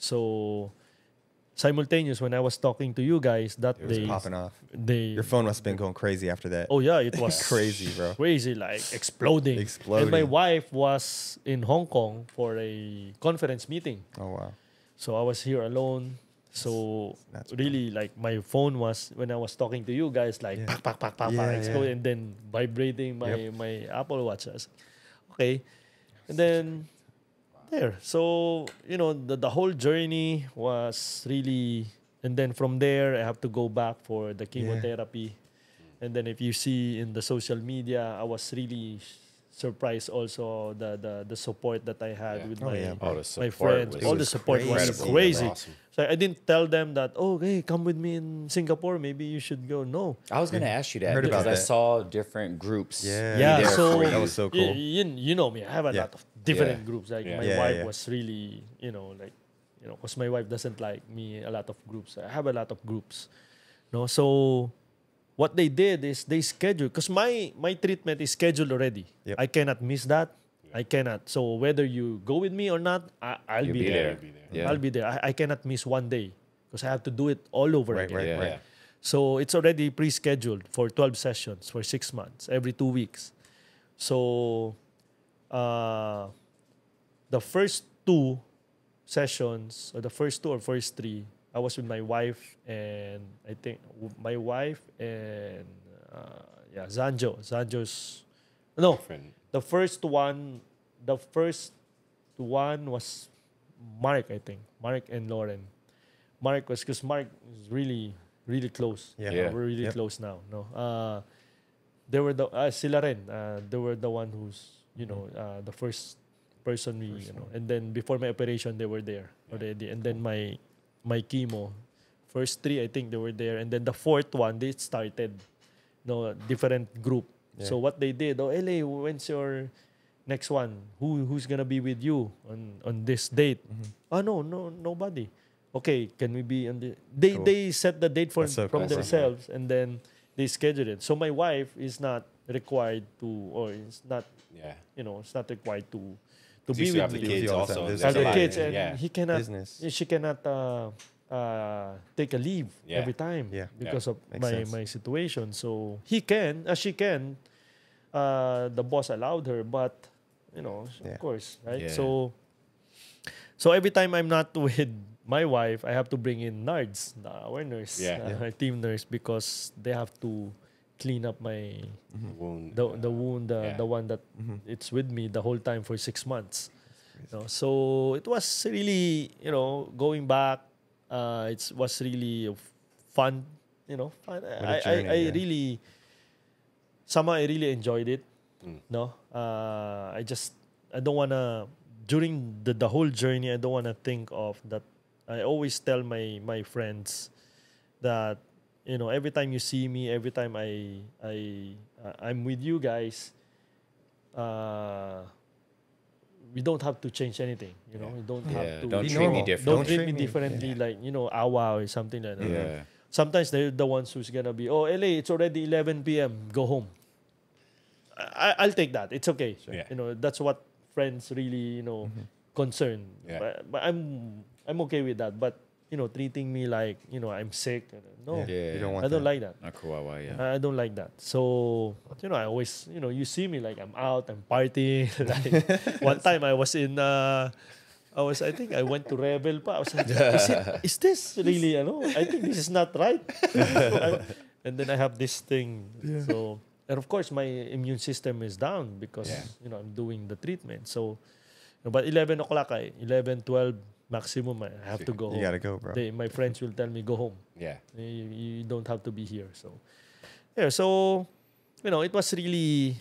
Speaker 1: So simultaneous when I was talking to you guys that
Speaker 3: It was
Speaker 1: day,
Speaker 3: popping off.
Speaker 1: they
Speaker 3: Your phone must have been going crazy after that.
Speaker 1: oh yeah, it was
Speaker 3: crazy, bro.
Speaker 1: crazy like exploding.
Speaker 3: Exploding.
Speaker 1: And my wife was in Hong Kong for a conference meeting.
Speaker 3: Oh wow.
Speaker 1: So I was here alone. So
Speaker 3: That's
Speaker 1: really, like my phone was when I was talking to you guys, like
Speaker 3: Yeah.
Speaker 1: pak pak pak pak
Speaker 3: Yeah,
Speaker 1: pak, explode,
Speaker 3: yeah.
Speaker 1: and then vibrating my my Apple Watch. I like, okay, and then there. So you know the the whole journey was really, and then from there I have to go back for the chemotherapy, and then if you see in the social media, I was really surprised also the the the support that I had
Speaker 5: Yeah.
Speaker 1: with
Speaker 3: Oh,
Speaker 1: my
Speaker 3: yeah,
Speaker 1: my friends. All the
Speaker 3: was
Speaker 1: support was
Speaker 3: crazy.
Speaker 1: crazy.
Speaker 5: Awesome.
Speaker 1: So I didn't tell them that, oh, hey, come with me in Singapore. Maybe you should go. No.
Speaker 2: I was gonna ask you that
Speaker 3: heard
Speaker 2: because
Speaker 3: about
Speaker 2: I
Speaker 3: that.
Speaker 2: saw different groups.
Speaker 3: Yeah.
Speaker 1: Yeah, so,
Speaker 3: That was so cool.
Speaker 1: You, you know me. I have a
Speaker 3: Yeah.
Speaker 1: lot of different
Speaker 2: Yeah.
Speaker 1: groups. Like
Speaker 5: Yeah.
Speaker 1: my
Speaker 3: Yeah,
Speaker 1: wife
Speaker 3: yeah.
Speaker 1: was really, you know, like, you know, because my wife doesn't like me a lot of groups. I have a lot of groups. No, so what they did is they scheduled because my my treatment is scheduled already.
Speaker 3: Yep.
Speaker 1: I cannot miss that. I cannot. So whether you go with me or not, I, I'll
Speaker 2: You'll
Speaker 1: be,
Speaker 2: be
Speaker 1: there.
Speaker 2: there.
Speaker 5: Be there.
Speaker 2: Yeah.
Speaker 1: I'll be there. I, I cannot miss one day because I have to do it all over
Speaker 3: Right,
Speaker 1: again.
Speaker 3: right,
Speaker 2: Yeah.
Speaker 3: right.
Speaker 5: Yeah.
Speaker 1: So it's already pre-scheduled for 12 sessions for six months, every two weeks. So uh, the first two sessions, or the first two or first three, I was with my wife and I think my wife and uh, yeah, Zanjo. Zanjo's no,
Speaker 5: Different.
Speaker 1: the first one, the first one was Mark, I think. Mark and Lauren. Mark was because Mark is really, really close.
Speaker 3: Yeah.
Speaker 2: Yeah.
Speaker 1: We're really
Speaker 3: Yep.
Speaker 1: close now. No. Uh, they were the uh, sila rin. Uh, they were the one who's you know uh, the first person we you know and then before my operation they were there already. And then my my chemo first three I think they were there. And then the fourth one they started you no different group. So what they did oh LA when's your next one? Who who's gonna be with you on on this date? Oh no no nobody. Okay can we be on the they
Speaker 3: Cool.
Speaker 1: they set the date for
Speaker 3: so
Speaker 1: from themselves and then they scheduled it. So my wife is not required to or it's not
Speaker 2: Yeah.
Speaker 1: you know it's not required to to be with
Speaker 2: have the kids also.
Speaker 1: have the kids and
Speaker 2: yeah.
Speaker 1: he cannot
Speaker 3: Business.
Speaker 1: she cannot uh, uh, take a leave
Speaker 2: Yeah.
Speaker 1: every time
Speaker 3: Yeah.
Speaker 1: because of
Speaker 3: Makes
Speaker 1: my
Speaker 3: sense.
Speaker 1: my situation so he can uh, she can uh, the boss allowed her but you know
Speaker 3: Yeah.
Speaker 1: of course right
Speaker 2: Yeah.
Speaker 1: so so every time I'm not with my wife I have to bring in nards the, our nurse
Speaker 2: Yeah.
Speaker 1: uh, our team nurse because they have to clean up my
Speaker 2: Wound.
Speaker 1: the the wound the,
Speaker 2: Yeah.
Speaker 1: the one that it's with me the whole time for six months you know, so it was really you know going back uh it was really fun you know fun
Speaker 3: a
Speaker 1: I,
Speaker 3: journey,
Speaker 1: I, I
Speaker 3: yeah.
Speaker 1: really somehow I really enjoyed it
Speaker 2: Mm.
Speaker 1: no uh I just I don't wanna during the, the whole journey I don't wanna think of that I always tell my my friends that you know every time you see me every time i i uh, i'm with you guys uh we don't have to change anything you know? We don't
Speaker 2: Yeah,
Speaker 1: have to
Speaker 2: don't
Speaker 3: Be
Speaker 2: treat me
Speaker 3: normal.
Speaker 1: don't
Speaker 3: Don't
Speaker 1: treat
Speaker 3: treat
Speaker 1: me
Speaker 3: me-
Speaker 1: differently like you know awa or something like that.
Speaker 2: Yeah.
Speaker 1: sometimes they're the ones who's gonna be oh la it's already 11 p.m go home. I, i'll take that. It's okay.
Speaker 2: Yeah.
Speaker 1: you know that's what friends really you know concern.
Speaker 2: Yeah.
Speaker 1: but, but i'm i'm okay with that. But you know treating me like you know i'm sick no
Speaker 2: Yeah.
Speaker 3: You don't want
Speaker 1: i don't
Speaker 3: that.
Speaker 1: like that
Speaker 2: Not Kawawa, yeah.
Speaker 1: I don't like that. So, you know, I always, you know, you see me like I'm out, I'm partying. like one time I was in uh I was I think I went to Rebel pa. I was like, is, it, is this really ano? I think this is not right. I- and then I have this thing. So, and of course my immune system is down because
Speaker 2: Yeah.
Speaker 1: you know, I'm doing the treatment. So, but 11 o'clock I 11 12 maximum I have to go.
Speaker 3: You
Speaker 1: home.
Speaker 3: gotta go, bro.
Speaker 1: They, my friends will tell me go home.
Speaker 2: Yeah.
Speaker 1: You, you don't have to be here. So, yeah. So, you know, it was really,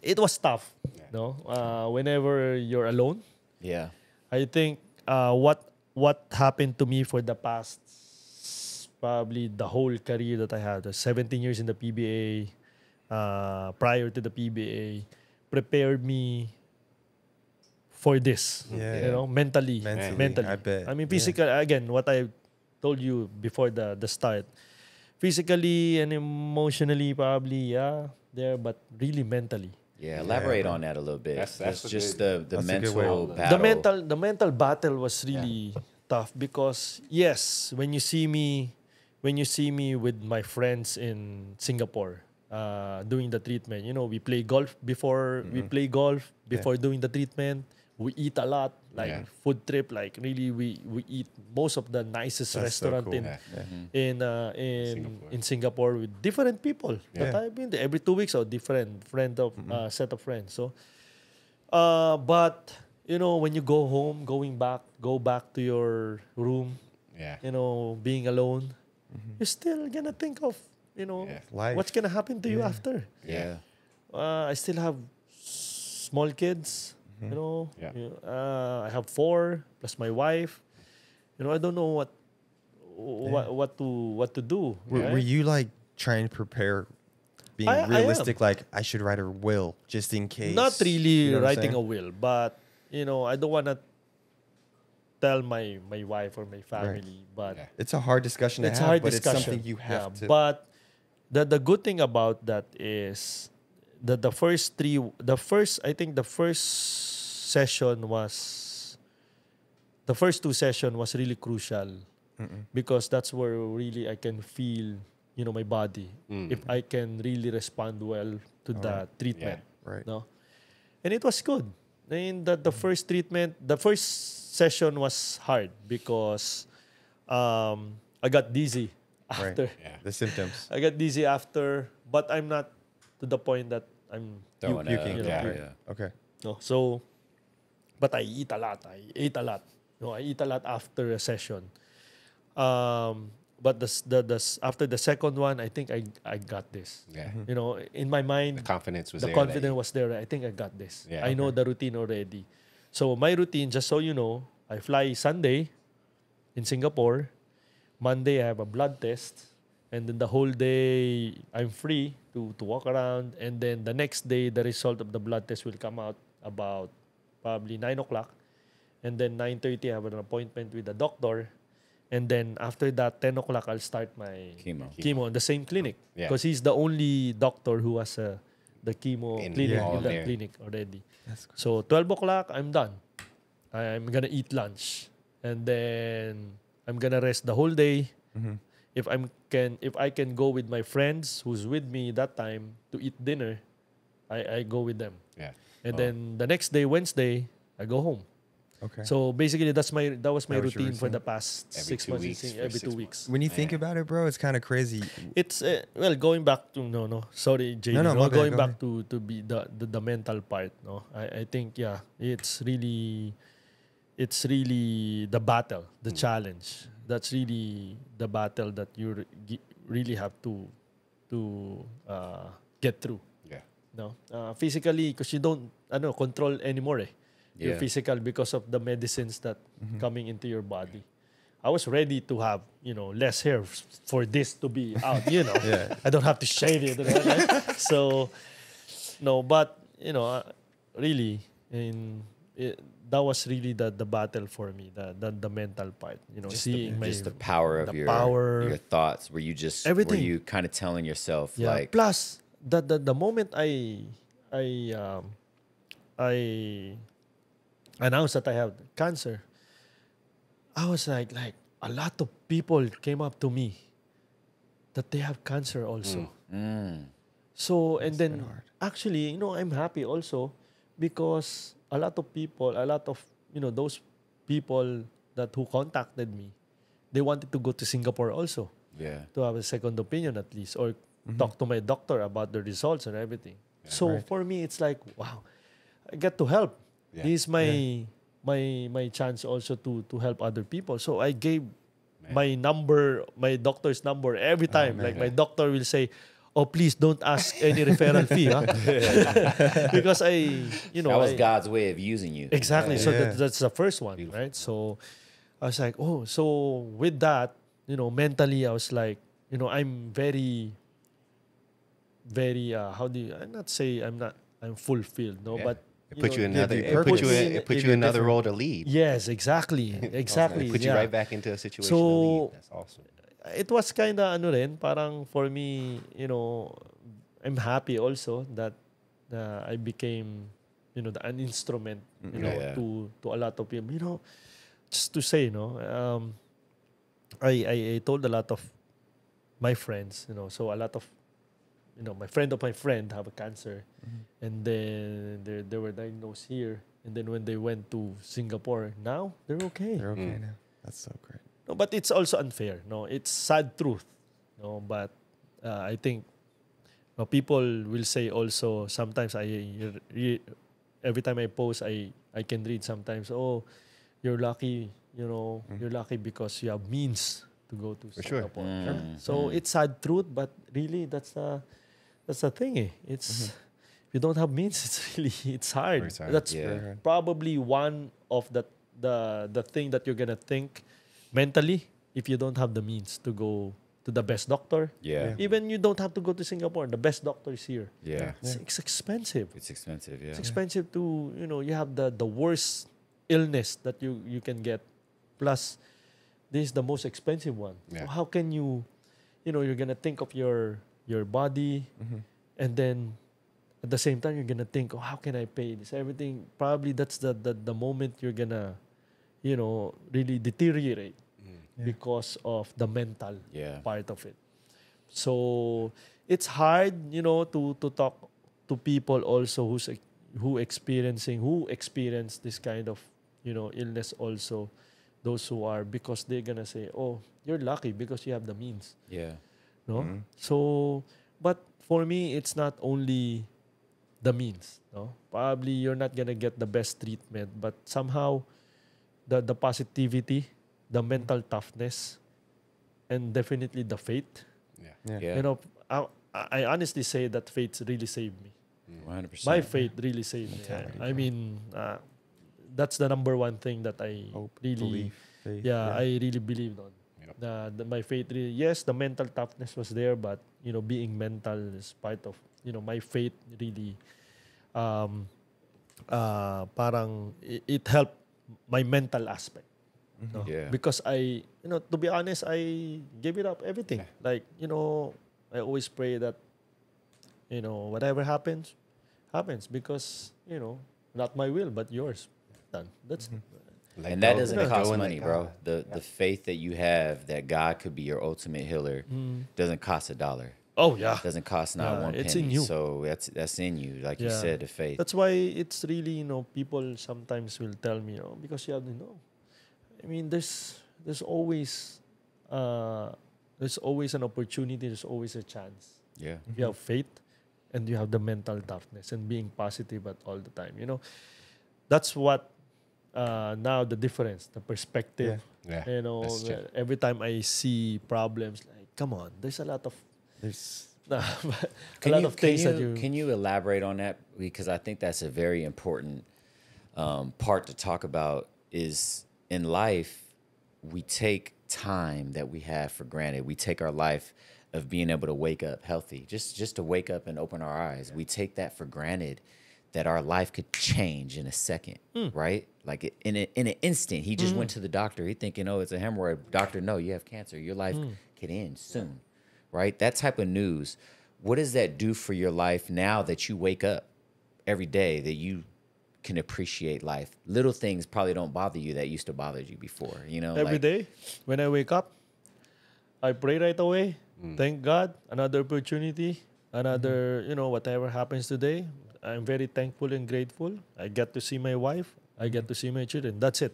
Speaker 1: it was tough. No, uh, whenever you're alone,
Speaker 2: Yeah.
Speaker 1: I think uh, what what happened to me for the past probably the whole career that I had, uh, 17 years in the PBA, uh, prior to the PBA, prepared me for this.
Speaker 3: Yeah.
Speaker 1: You know, mentally,
Speaker 3: Mentally,
Speaker 1: mentally.
Speaker 3: I bet.
Speaker 1: I mean,
Speaker 3: Yeah.
Speaker 1: physical. Again, what I told you before the the start, physically and emotionally, probably yeah, there, but really mentally.
Speaker 2: Yeah. Elaborate
Speaker 3: bro.
Speaker 2: on that a little bit.
Speaker 5: That's- that's
Speaker 2: It's just
Speaker 5: good-
Speaker 2: the, the
Speaker 3: that's a good way
Speaker 2: mental battle.
Speaker 1: the mental the mental battle was really tough because yes when you see me when you see me with my friends in Singapore uh, doing the treatment you know we play golf before we play golf before doing the treatment we eat a lot like
Speaker 2: Yeah.
Speaker 1: food trip like really we we eat most of the nicest
Speaker 3: That's so
Speaker 1: restaurant
Speaker 3: cool.
Speaker 1: in
Speaker 2: Yeah.
Speaker 1: in uh, in
Speaker 5: Singapore.
Speaker 1: in Singapore with different people that I've been there every two weeks or different friend of uh, set of friends. So, uh, but you know when you go home, going back, go back to your room,
Speaker 2: Yeah.
Speaker 1: you know, being alone, you're still gonna think of you know
Speaker 2: Yeah.
Speaker 3: Life.
Speaker 1: what's gonna happen to you after.
Speaker 2: Yeah.
Speaker 1: Uh, I still have s- small kids. You know,
Speaker 2: Yeah.
Speaker 1: You- uh, I have four plus my wife. You know, I don't know what what what to what to do.
Speaker 3: Were, were you like trying to prepare, being
Speaker 1: I- I
Speaker 3: realistic? like I should write a will just in case.
Speaker 1: Not really
Speaker 3: You know
Speaker 1: writing a will, but you know, I don't want to tell my my wife or my family, but
Speaker 2: Yeah.
Speaker 3: It's a hard discussion to
Speaker 1: it's a hard
Speaker 3: but
Speaker 1: discussion.
Speaker 3: it's something you have
Speaker 1: Yeah,
Speaker 3: to.
Speaker 1: But the the good thing about that is that the first three, the first I think the first session was the first two session was really crucial because that's where really I can feel you know my body if I can really respond well to the treatment.
Speaker 3: Right.
Speaker 1: No, and it was good. I mean, the the first treatment, the first session was hard because um, I got dizzy
Speaker 3: Right.
Speaker 1: after.
Speaker 2: Yeah.
Speaker 3: the symptoms.
Speaker 1: I got dizzy after, but I'm not to the point that I'm
Speaker 2: Throwing
Speaker 3: you
Speaker 2: up.
Speaker 3: can-
Speaker 2: yeah.
Speaker 1: you-
Speaker 2: yeah.
Speaker 3: Okay.
Speaker 1: no. So, but I eat a lot. I ate a lot. No, I eat a lot after a session. Um, but the, the the after the second one, I think I I got this.
Speaker 5: Yeah.
Speaker 1: You know, in my mind,
Speaker 5: The confidence was
Speaker 1: the
Speaker 5: there. that
Speaker 1: confidence was there. I think I got this.
Speaker 5: Yeah,
Speaker 1: I know the routine already. So my routine, just so you know, I fly Sunday in Singapore. Monday I have a blood test, and then the whole day I'm free to to walk around. And then the next day, the result of the blood test will come out about probably nine o'clock, and then nine thirty I have an appointment with the doctor. And then after that, 10 o'clock, I'll start my
Speaker 2: Chemo.
Speaker 1: chemo in the same clinic
Speaker 5: Yeah.
Speaker 1: because he's the only doctor who has uh, the chemo
Speaker 5: In-
Speaker 1: clinic
Speaker 5: yeah,
Speaker 1: in that
Speaker 5: there.
Speaker 1: clinic already. So 12 o'clock, I'm done. I'm gonna eat lunch, and then I'm gonna rest the whole day.
Speaker 3: Mhm.
Speaker 1: If I'm can, if I can go with my friends who's with me that time to eat dinner, I, I go with them.
Speaker 5: Yeah.
Speaker 1: And
Speaker 5: Oh.
Speaker 1: then the next day, Wednesday, I go home.
Speaker 3: Okay.
Speaker 1: So basically, that's my that was my
Speaker 3: That was your
Speaker 1: routine for the past
Speaker 5: Every
Speaker 1: six
Speaker 5: two
Speaker 1: months.
Speaker 5: weeks for
Speaker 1: every
Speaker 5: six
Speaker 1: two
Speaker 5: months.
Speaker 1: weeks.
Speaker 3: when you think about it, bro, it's kind of crazy.
Speaker 1: It's uh, well going back to no no sorry Jay
Speaker 3: No, no,
Speaker 1: no,
Speaker 3: my bad,
Speaker 1: going
Speaker 3: go
Speaker 1: back to to be the, the the mental part no I I think yeah it's really it's really the battle the
Speaker 3: Hmm.
Speaker 1: challenge that's really the battle that you re- really have to to uh, get through
Speaker 5: Yeah.
Speaker 1: No uh, physically because you don't ano control anymore eh
Speaker 2: Yeah.
Speaker 1: physical because of the medicines that
Speaker 3: Mm-hmm.
Speaker 1: coming into your body I was ready to have you know less hair f- for this to be out you know
Speaker 3: Yeah.
Speaker 1: I don't have to shave it right? so no but you know uh, really in it, that was really the the battle for me the the, the mental part you know
Speaker 2: Just the,
Speaker 1: seeing my
Speaker 2: just the power of
Speaker 1: the
Speaker 2: your
Speaker 1: power.
Speaker 2: your thoughts. Were you just
Speaker 1: Everything.
Speaker 2: Were you kind of telling yourself
Speaker 1: Yeah.
Speaker 2: like
Speaker 1: Plus, the, the the moment I I um, I announced that I have cancer, I was like like a lot of people came up to me that they have cancer also.
Speaker 2: mm,
Speaker 1: So and then
Speaker 3: hard.
Speaker 1: actually, you know, I'm happy also because a lot of people, a lot of you know those people that who contacted me, they wanted to go to Singapore also
Speaker 2: yeah
Speaker 1: to have a second opinion at least or talk to my doctor about the results and everything. so
Speaker 3: Right.
Speaker 1: for me it's like wow, I get to help.
Speaker 5: Yeah.
Speaker 1: This is my my my chance also to to help other people. So I gave my number, my doctor's number every time. like my doctor will say, "Oh, please don't ask any referral fee, huh? because I, you know,
Speaker 2: that was
Speaker 1: I-
Speaker 2: God's way of using you.
Speaker 1: Exactly. So
Speaker 3: Yeah.
Speaker 1: that, that's the first one, right? So I was like, oh, so with that, you know, mentally, I was like, you know, I'm very, very. Uh, how do you? I'm not say I'm not. I'm fulfilled, no,
Speaker 5: Yeah.
Speaker 1: but
Speaker 5: It put you
Speaker 1: know,
Speaker 5: another. It put you. In, it put
Speaker 3: Give
Speaker 5: you
Speaker 3: a
Speaker 5: another
Speaker 3: different-
Speaker 5: role to lead.
Speaker 1: Yes, exactly, exactly.
Speaker 5: It put you right back into a situation
Speaker 1: So-
Speaker 5: to lead. That's awesome.
Speaker 1: it was kind of ano rin, parang for me, you know, I'm happy also that uh, I became, you know, the, an instrument, you know,
Speaker 2: Yeah.
Speaker 1: to to a lot of people. You know, just to say, you know, um, I, I I told a lot of my friends, you know, so a lot of, you know, my friend of my friend have a cancer, and then they they were diagnosed here, and then when they went to Singapore, now they're okay.
Speaker 3: They're okay
Speaker 5: Mm.
Speaker 3: now. That's so great.
Speaker 1: No, but it's also unfair. No, it's sad truth. No, but uh, I think no, people will say also sometimes I re- every time I post I I can read sometimes oh you're lucky you know you're lucky because you have means to go to
Speaker 5: For sure.
Speaker 1: Singapore.
Speaker 2: Mm.
Speaker 1: So it's sad truth, but really that's the that's the thing. Eh. It's if you don't have means, it's really it's hard.
Speaker 5: It's hard.
Speaker 1: That's
Speaker 2: Yeah.
Speaker 1: Probably one of the the the thing that you're gonna think mentally if you don't have the means to go to the best doctor.
Speaker 2: Yeah.
Speaker 1: Even you don't have to go to Singapore. The best doctor is here.
Speaker 2: Yeah.
Speaker 1: It's, it's expensive.
Speaker 2: It's expensive. Yeah.
Speaker 1: It's expensive to you know you have the the worst illness that you you can get, plus this is the most expensive one. So how can you, you know, you're gonna think of your your body, mm-hmm. and then at the same time you're gonna think, oh, how can I pay this? Everything probably that's the the, the moment you're gonna, you know, really deteriorate mm. because of the mental
Speaker 2: Yeah.
Speaker 1: part of it. So it's hard, you know, to to talk to people also who's who experiencing who experience this kind of you know illness also those who are because they're gonna say oh you're lucky because you have the means
Speaker 2: Yeah.
Speaker 1: No so but for me it's not only the means. No, probably you're not gonna get the best treatment, but somehow, the the positivity, the mental toughness, and definitely the faith.
Speaker 3: Yeah.
Speaker 2: Yeah.
Speaker 1: You know, I, I honestly say that faith really saved me.
Speaker 2: 100%.
Speaker 1: My faith really saved me. I mean, uh, that's the number one thing that I
Speaker 3: Hope,
Speaker 1: really,
Speaker 3: belief, faith.
Speaker 1: yeah, I really believed on.
Speaker 5: Yep.
Speaker 1: The, my faith, really, yes, the mental toughness was there, but you know, being mental is part of you know my faith. Really, um, uh, parang it, it helped my mental aspect. no?
Speaker 2: Yeah.
Speaker 1: Because I, you know, to be honest, I gave it up everything. Like you know, I always pray that, you know, whatever happens, happens because you know, not my will but yours. Done. That's
Speaker 5: Let
Speaker 2: and that doesn't cost money, bro.
Speaker 5: God.
Speaker 2: The the faith that you have that God could be your ultimate healer doesn't cost a dollar.
Speaker 1: oh yeah.
Speaker 2: Doesn't cost not
Speaker 1: Yeah,
Speaker 2: one
Speaker 1: it's
Speaker 2: penny.
Speaker 1: in you.
Speaker 2: So that's that's in you, like you said, the faith.
Speaker 1: That's why it's really, you know, people sometimes will tell me, you know, because you have to know. I mean, there's there's always uh, there's always an opportunity. There's always a chance.
Speaker 2: yeah.
Speaker 1: If you have faith, and you have the mental toughness and being positive at all the time. You know, that's what uh, now the difference, the perspective.
Speaker 5: Yeah,
Speaker 1: You know,
Speaker 5: that's true.
Speaker 1: every time I see problems, like, come on, there's a lot of
Speaker 3: There's
Speaker 1: a
Speaker 2: Can
Speaker 1: lot
Speaker 2: you,
Speaker 1: of things
Speaker 2: can
Speaker 1: that
Speaker 2: you,
Speaker 1: you.
Speaker 2: can you elaborate on that because I think that's a very important um, part to talk about. Is in life we take time that we have for granted. We take our life of being able to wake up healthy, just just to wake up and open our eyes. We take that for granted that our life could change in a second,
Speaker 1: Hmm.
Speaker 2: right? Like in a, in an instant. He just went to the doctor. He thinking, oh, it's a hemorrhoid. Doctor, no, you have cancer. Your life
Speaker 1: Hmm.
Speaker 2: could end soon, right? That type of news. What does that do for your life now that you wake up every day that you can appreciate life? Little things probably don't bother you that used to bother you before. You know,
Speaker 1: Every
Speaker 2: like,
Speaker 1: day when I wake up, I pray right away. Thank God, another opportunity, another, you know, whatever happens today. I'm very thankful and grateful. I get to see my wife, I get to see my children. That's it.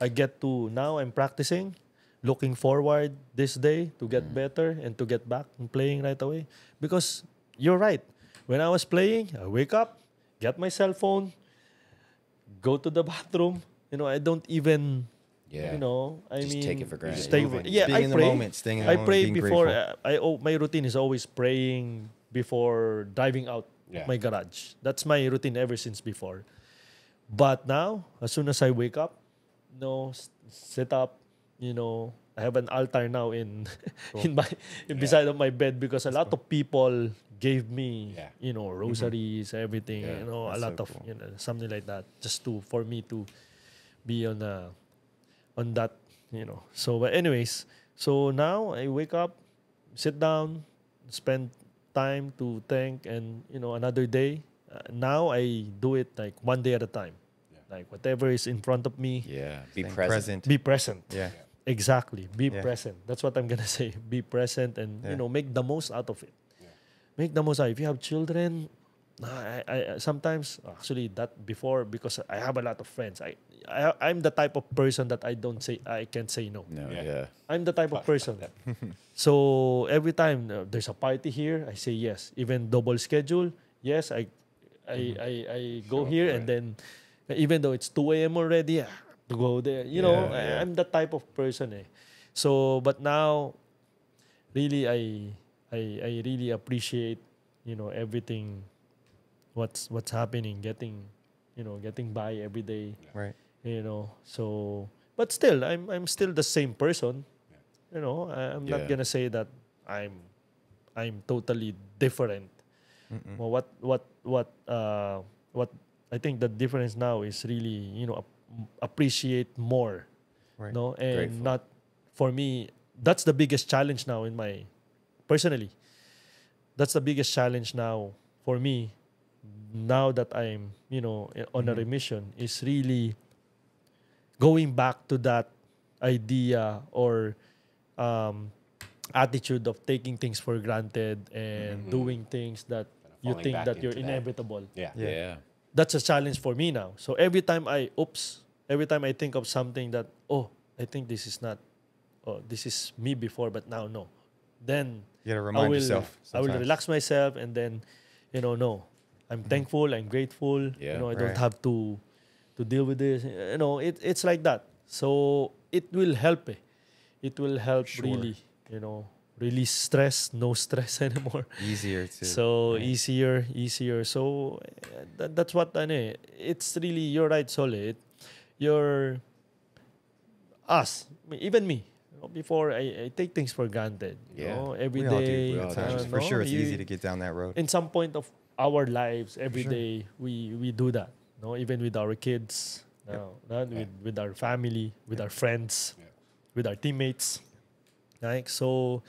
Speaker 1: I get to now I'm practicing, looking forward this day to get better and to get back and playing right away. Because you're right. When I was playing, I wake up, get my cell phone, go to the bathroom. You know, I don't even
Speaker 2: Yeah.
Speaker 1: you know, I
Speaker 2: Just
Speaker 1: mean,
Speaker 2: take it for granted.
Speaker 1: just take it for-
Speaker 3: Moving.
Speaker 1: yeah,
Speaker 3: Being
Speaker 1: I
Speaker 3: in the
Speaker 1: pray.
Speaker 3: moment, staying in the
Speaker 1: I
Speaker 3: moment,
Speaker 1: pray before. Uh, I oh, my routine is always praying before diving out
Speaker 5: Yeah.
Speaker 1: my garage. That's my routine ever since before. But now, as soon as I wake up, no, s- sit up. You know, I have an altar now in in my in beside of my bed because a lot of people gave me
Speaker 5: Yeah.
Speaker 1: you know mm-hmm. rosaries, everything.
Speaker 5: Yeah,
Speaker 1: you know, a lot
Speaker 3: so
Speaker 1: of
Speaker 3: cool.
Speaker 1: you know something like that, just to for me to be on a on that you know so but anyways so now i wake up sit down spend time to thank and you know another day. Uh, now i do it like one day at a time. Like whatever is in front of me
Speaker 2: Yeah. Be
Speaker 3: staying
Speaker 2: present.
Speaker 1: be present.
Speaker 3: Yeah.
Speaker 1: exactly. Be
Speaker 3: Yeah.
Speaker 1: present. That's what i'm gonna say. Be present and you know make the most out of it. Make the most out. Of it. if you have children I, I I- sometimes actually that before because I have a lot of friends I, I I'm the type of person that I don't say I can't say no
Speaker 2: No,
Speaker 5: Yeah.
Speaker 2: yeah.
Speaker 1: I'm the type of person. so every time uh, there's a party here, I say yes. Even double schedule, yes. I I I, I go here and then even though it's 2 a.m. already, I to go there. You know,
Speaker 5: Yeah,
Speaker 1: I, I'm the type of person. Eh. So but now, really, I I I really appreciate you know everything. What's what's happening? Getting you know getting by every day
Speaker 3: Right.
Speaker 1: You know so but still i'm i'm still the same person. You know I, i'm not
Speaker 2: Yeah.
Speaker 1: gonna say that i'm i'm totally different. Well what what what uh what i think the difference now is really you know ap- appreciate more
Speaker 3: Right.
Speaker 1: no? And
Speaker 2: Grateful.
Speaker 1: not for me that's the biggest challenge now in my personally. That's the biggest challenge now for me now that i'm you know i- on a remission is really going back to that idea or um, attitude of taking things for granted and doing things that you think that you're
Speaker 5: into that.
Speaker 1: inevitable
Speaker 5: Yeah.
Speaker 3: Yeah.
Speaker 2: Yeah.
Speaker 1: that's a challenge for me now. So every time I oops, every time I think of something that oh, I think this is not oh, this is me before but now no. Then
Speaker 3: You gotta
Speaker 1: I
Speaker 3: remind
Speaker 1: will
Speaker 3: yourself.
Speaker 1: I will relax myself and then you know no. I'm thankful. I'm grateful.
Speaker 2: Yeah.
Speaker 1: you know, I
Speaker 3: Right.
Speaker 1: don't have to to deal with this. You know, it it's like that. So it will help. Eh. It will help
Speaker 3: Sure.
Speaker 1: really. You know, release stress. No stress anymore.
Speaker 3: Easier to.
Speaker 1: So
Speaker 3: right.
Speaker 1: easier, easier. So eh, that, that's what I eh. It's really you're right, Solid. You're us, even me. Before I, I take things for granted. You
Speaker 2: Yeah.
Speaker 1: know, every
Speaker 3: we all do.
Speaker 2: We all do.
Speaker 3: For
Speaker 1: no,
Speaker 3: sure, it's
Speaker 1: you-
Speaker 3: easy to get down that road.
Speaker 1: in some point of our lives every
Speaker 3: Sure.
Speaker 1: day we we do that no even with our kids. No, not with, with our family with our friends with our teammates. Like so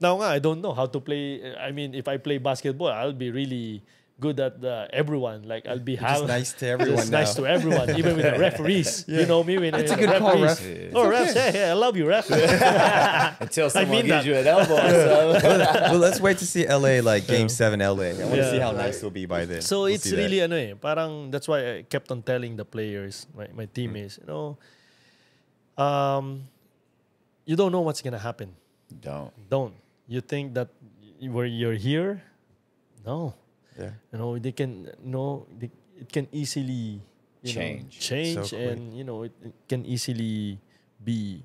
Speaker 1: now i don't know how to play i mean if i play basketball i'll be really good at uh, everyone like i'll be
Speaker 3: You're just
Speaker 1: how-
Speaker 3: nice to everyone
Speaker 1: just nice to everyone even with the referees you know me when
Speaker 3: That's a good call,
Speaker 1: referees.
Speaker 3: ref.
Speaker 1: oh refs hey, hey i love you ref
Speaker 2: Until someone
Speaker 1: mean
Speaker 2: gives
Speaker 1: that.
Speaker 2: you an elbow. or something.
Speaker 3: well, let's wait to see LA like Game Seven LA. I want to
Speaker 1: Yeah.
Speaker 3: see how nice it'll be by then.
Speaker 1: So
Speaker 3: We'll
Speaker 1: it's
Speaker 3: see that.
Speaker 1: really ano eh, parang that's why I kept on telling the players, my, my teammates, you know, um, you don't know what's gonna happen.
Speaker 2: Don't.
Speaker 1: Don't. You think that where you're here? No.
Speaker 3: Yeah.
Speaker 1: You know, they can you know they, it can easily you
Speaker 2: Change.
Speaker 1: know, change
Speaker 3: So
Speaker 1: and you know it, it can easily be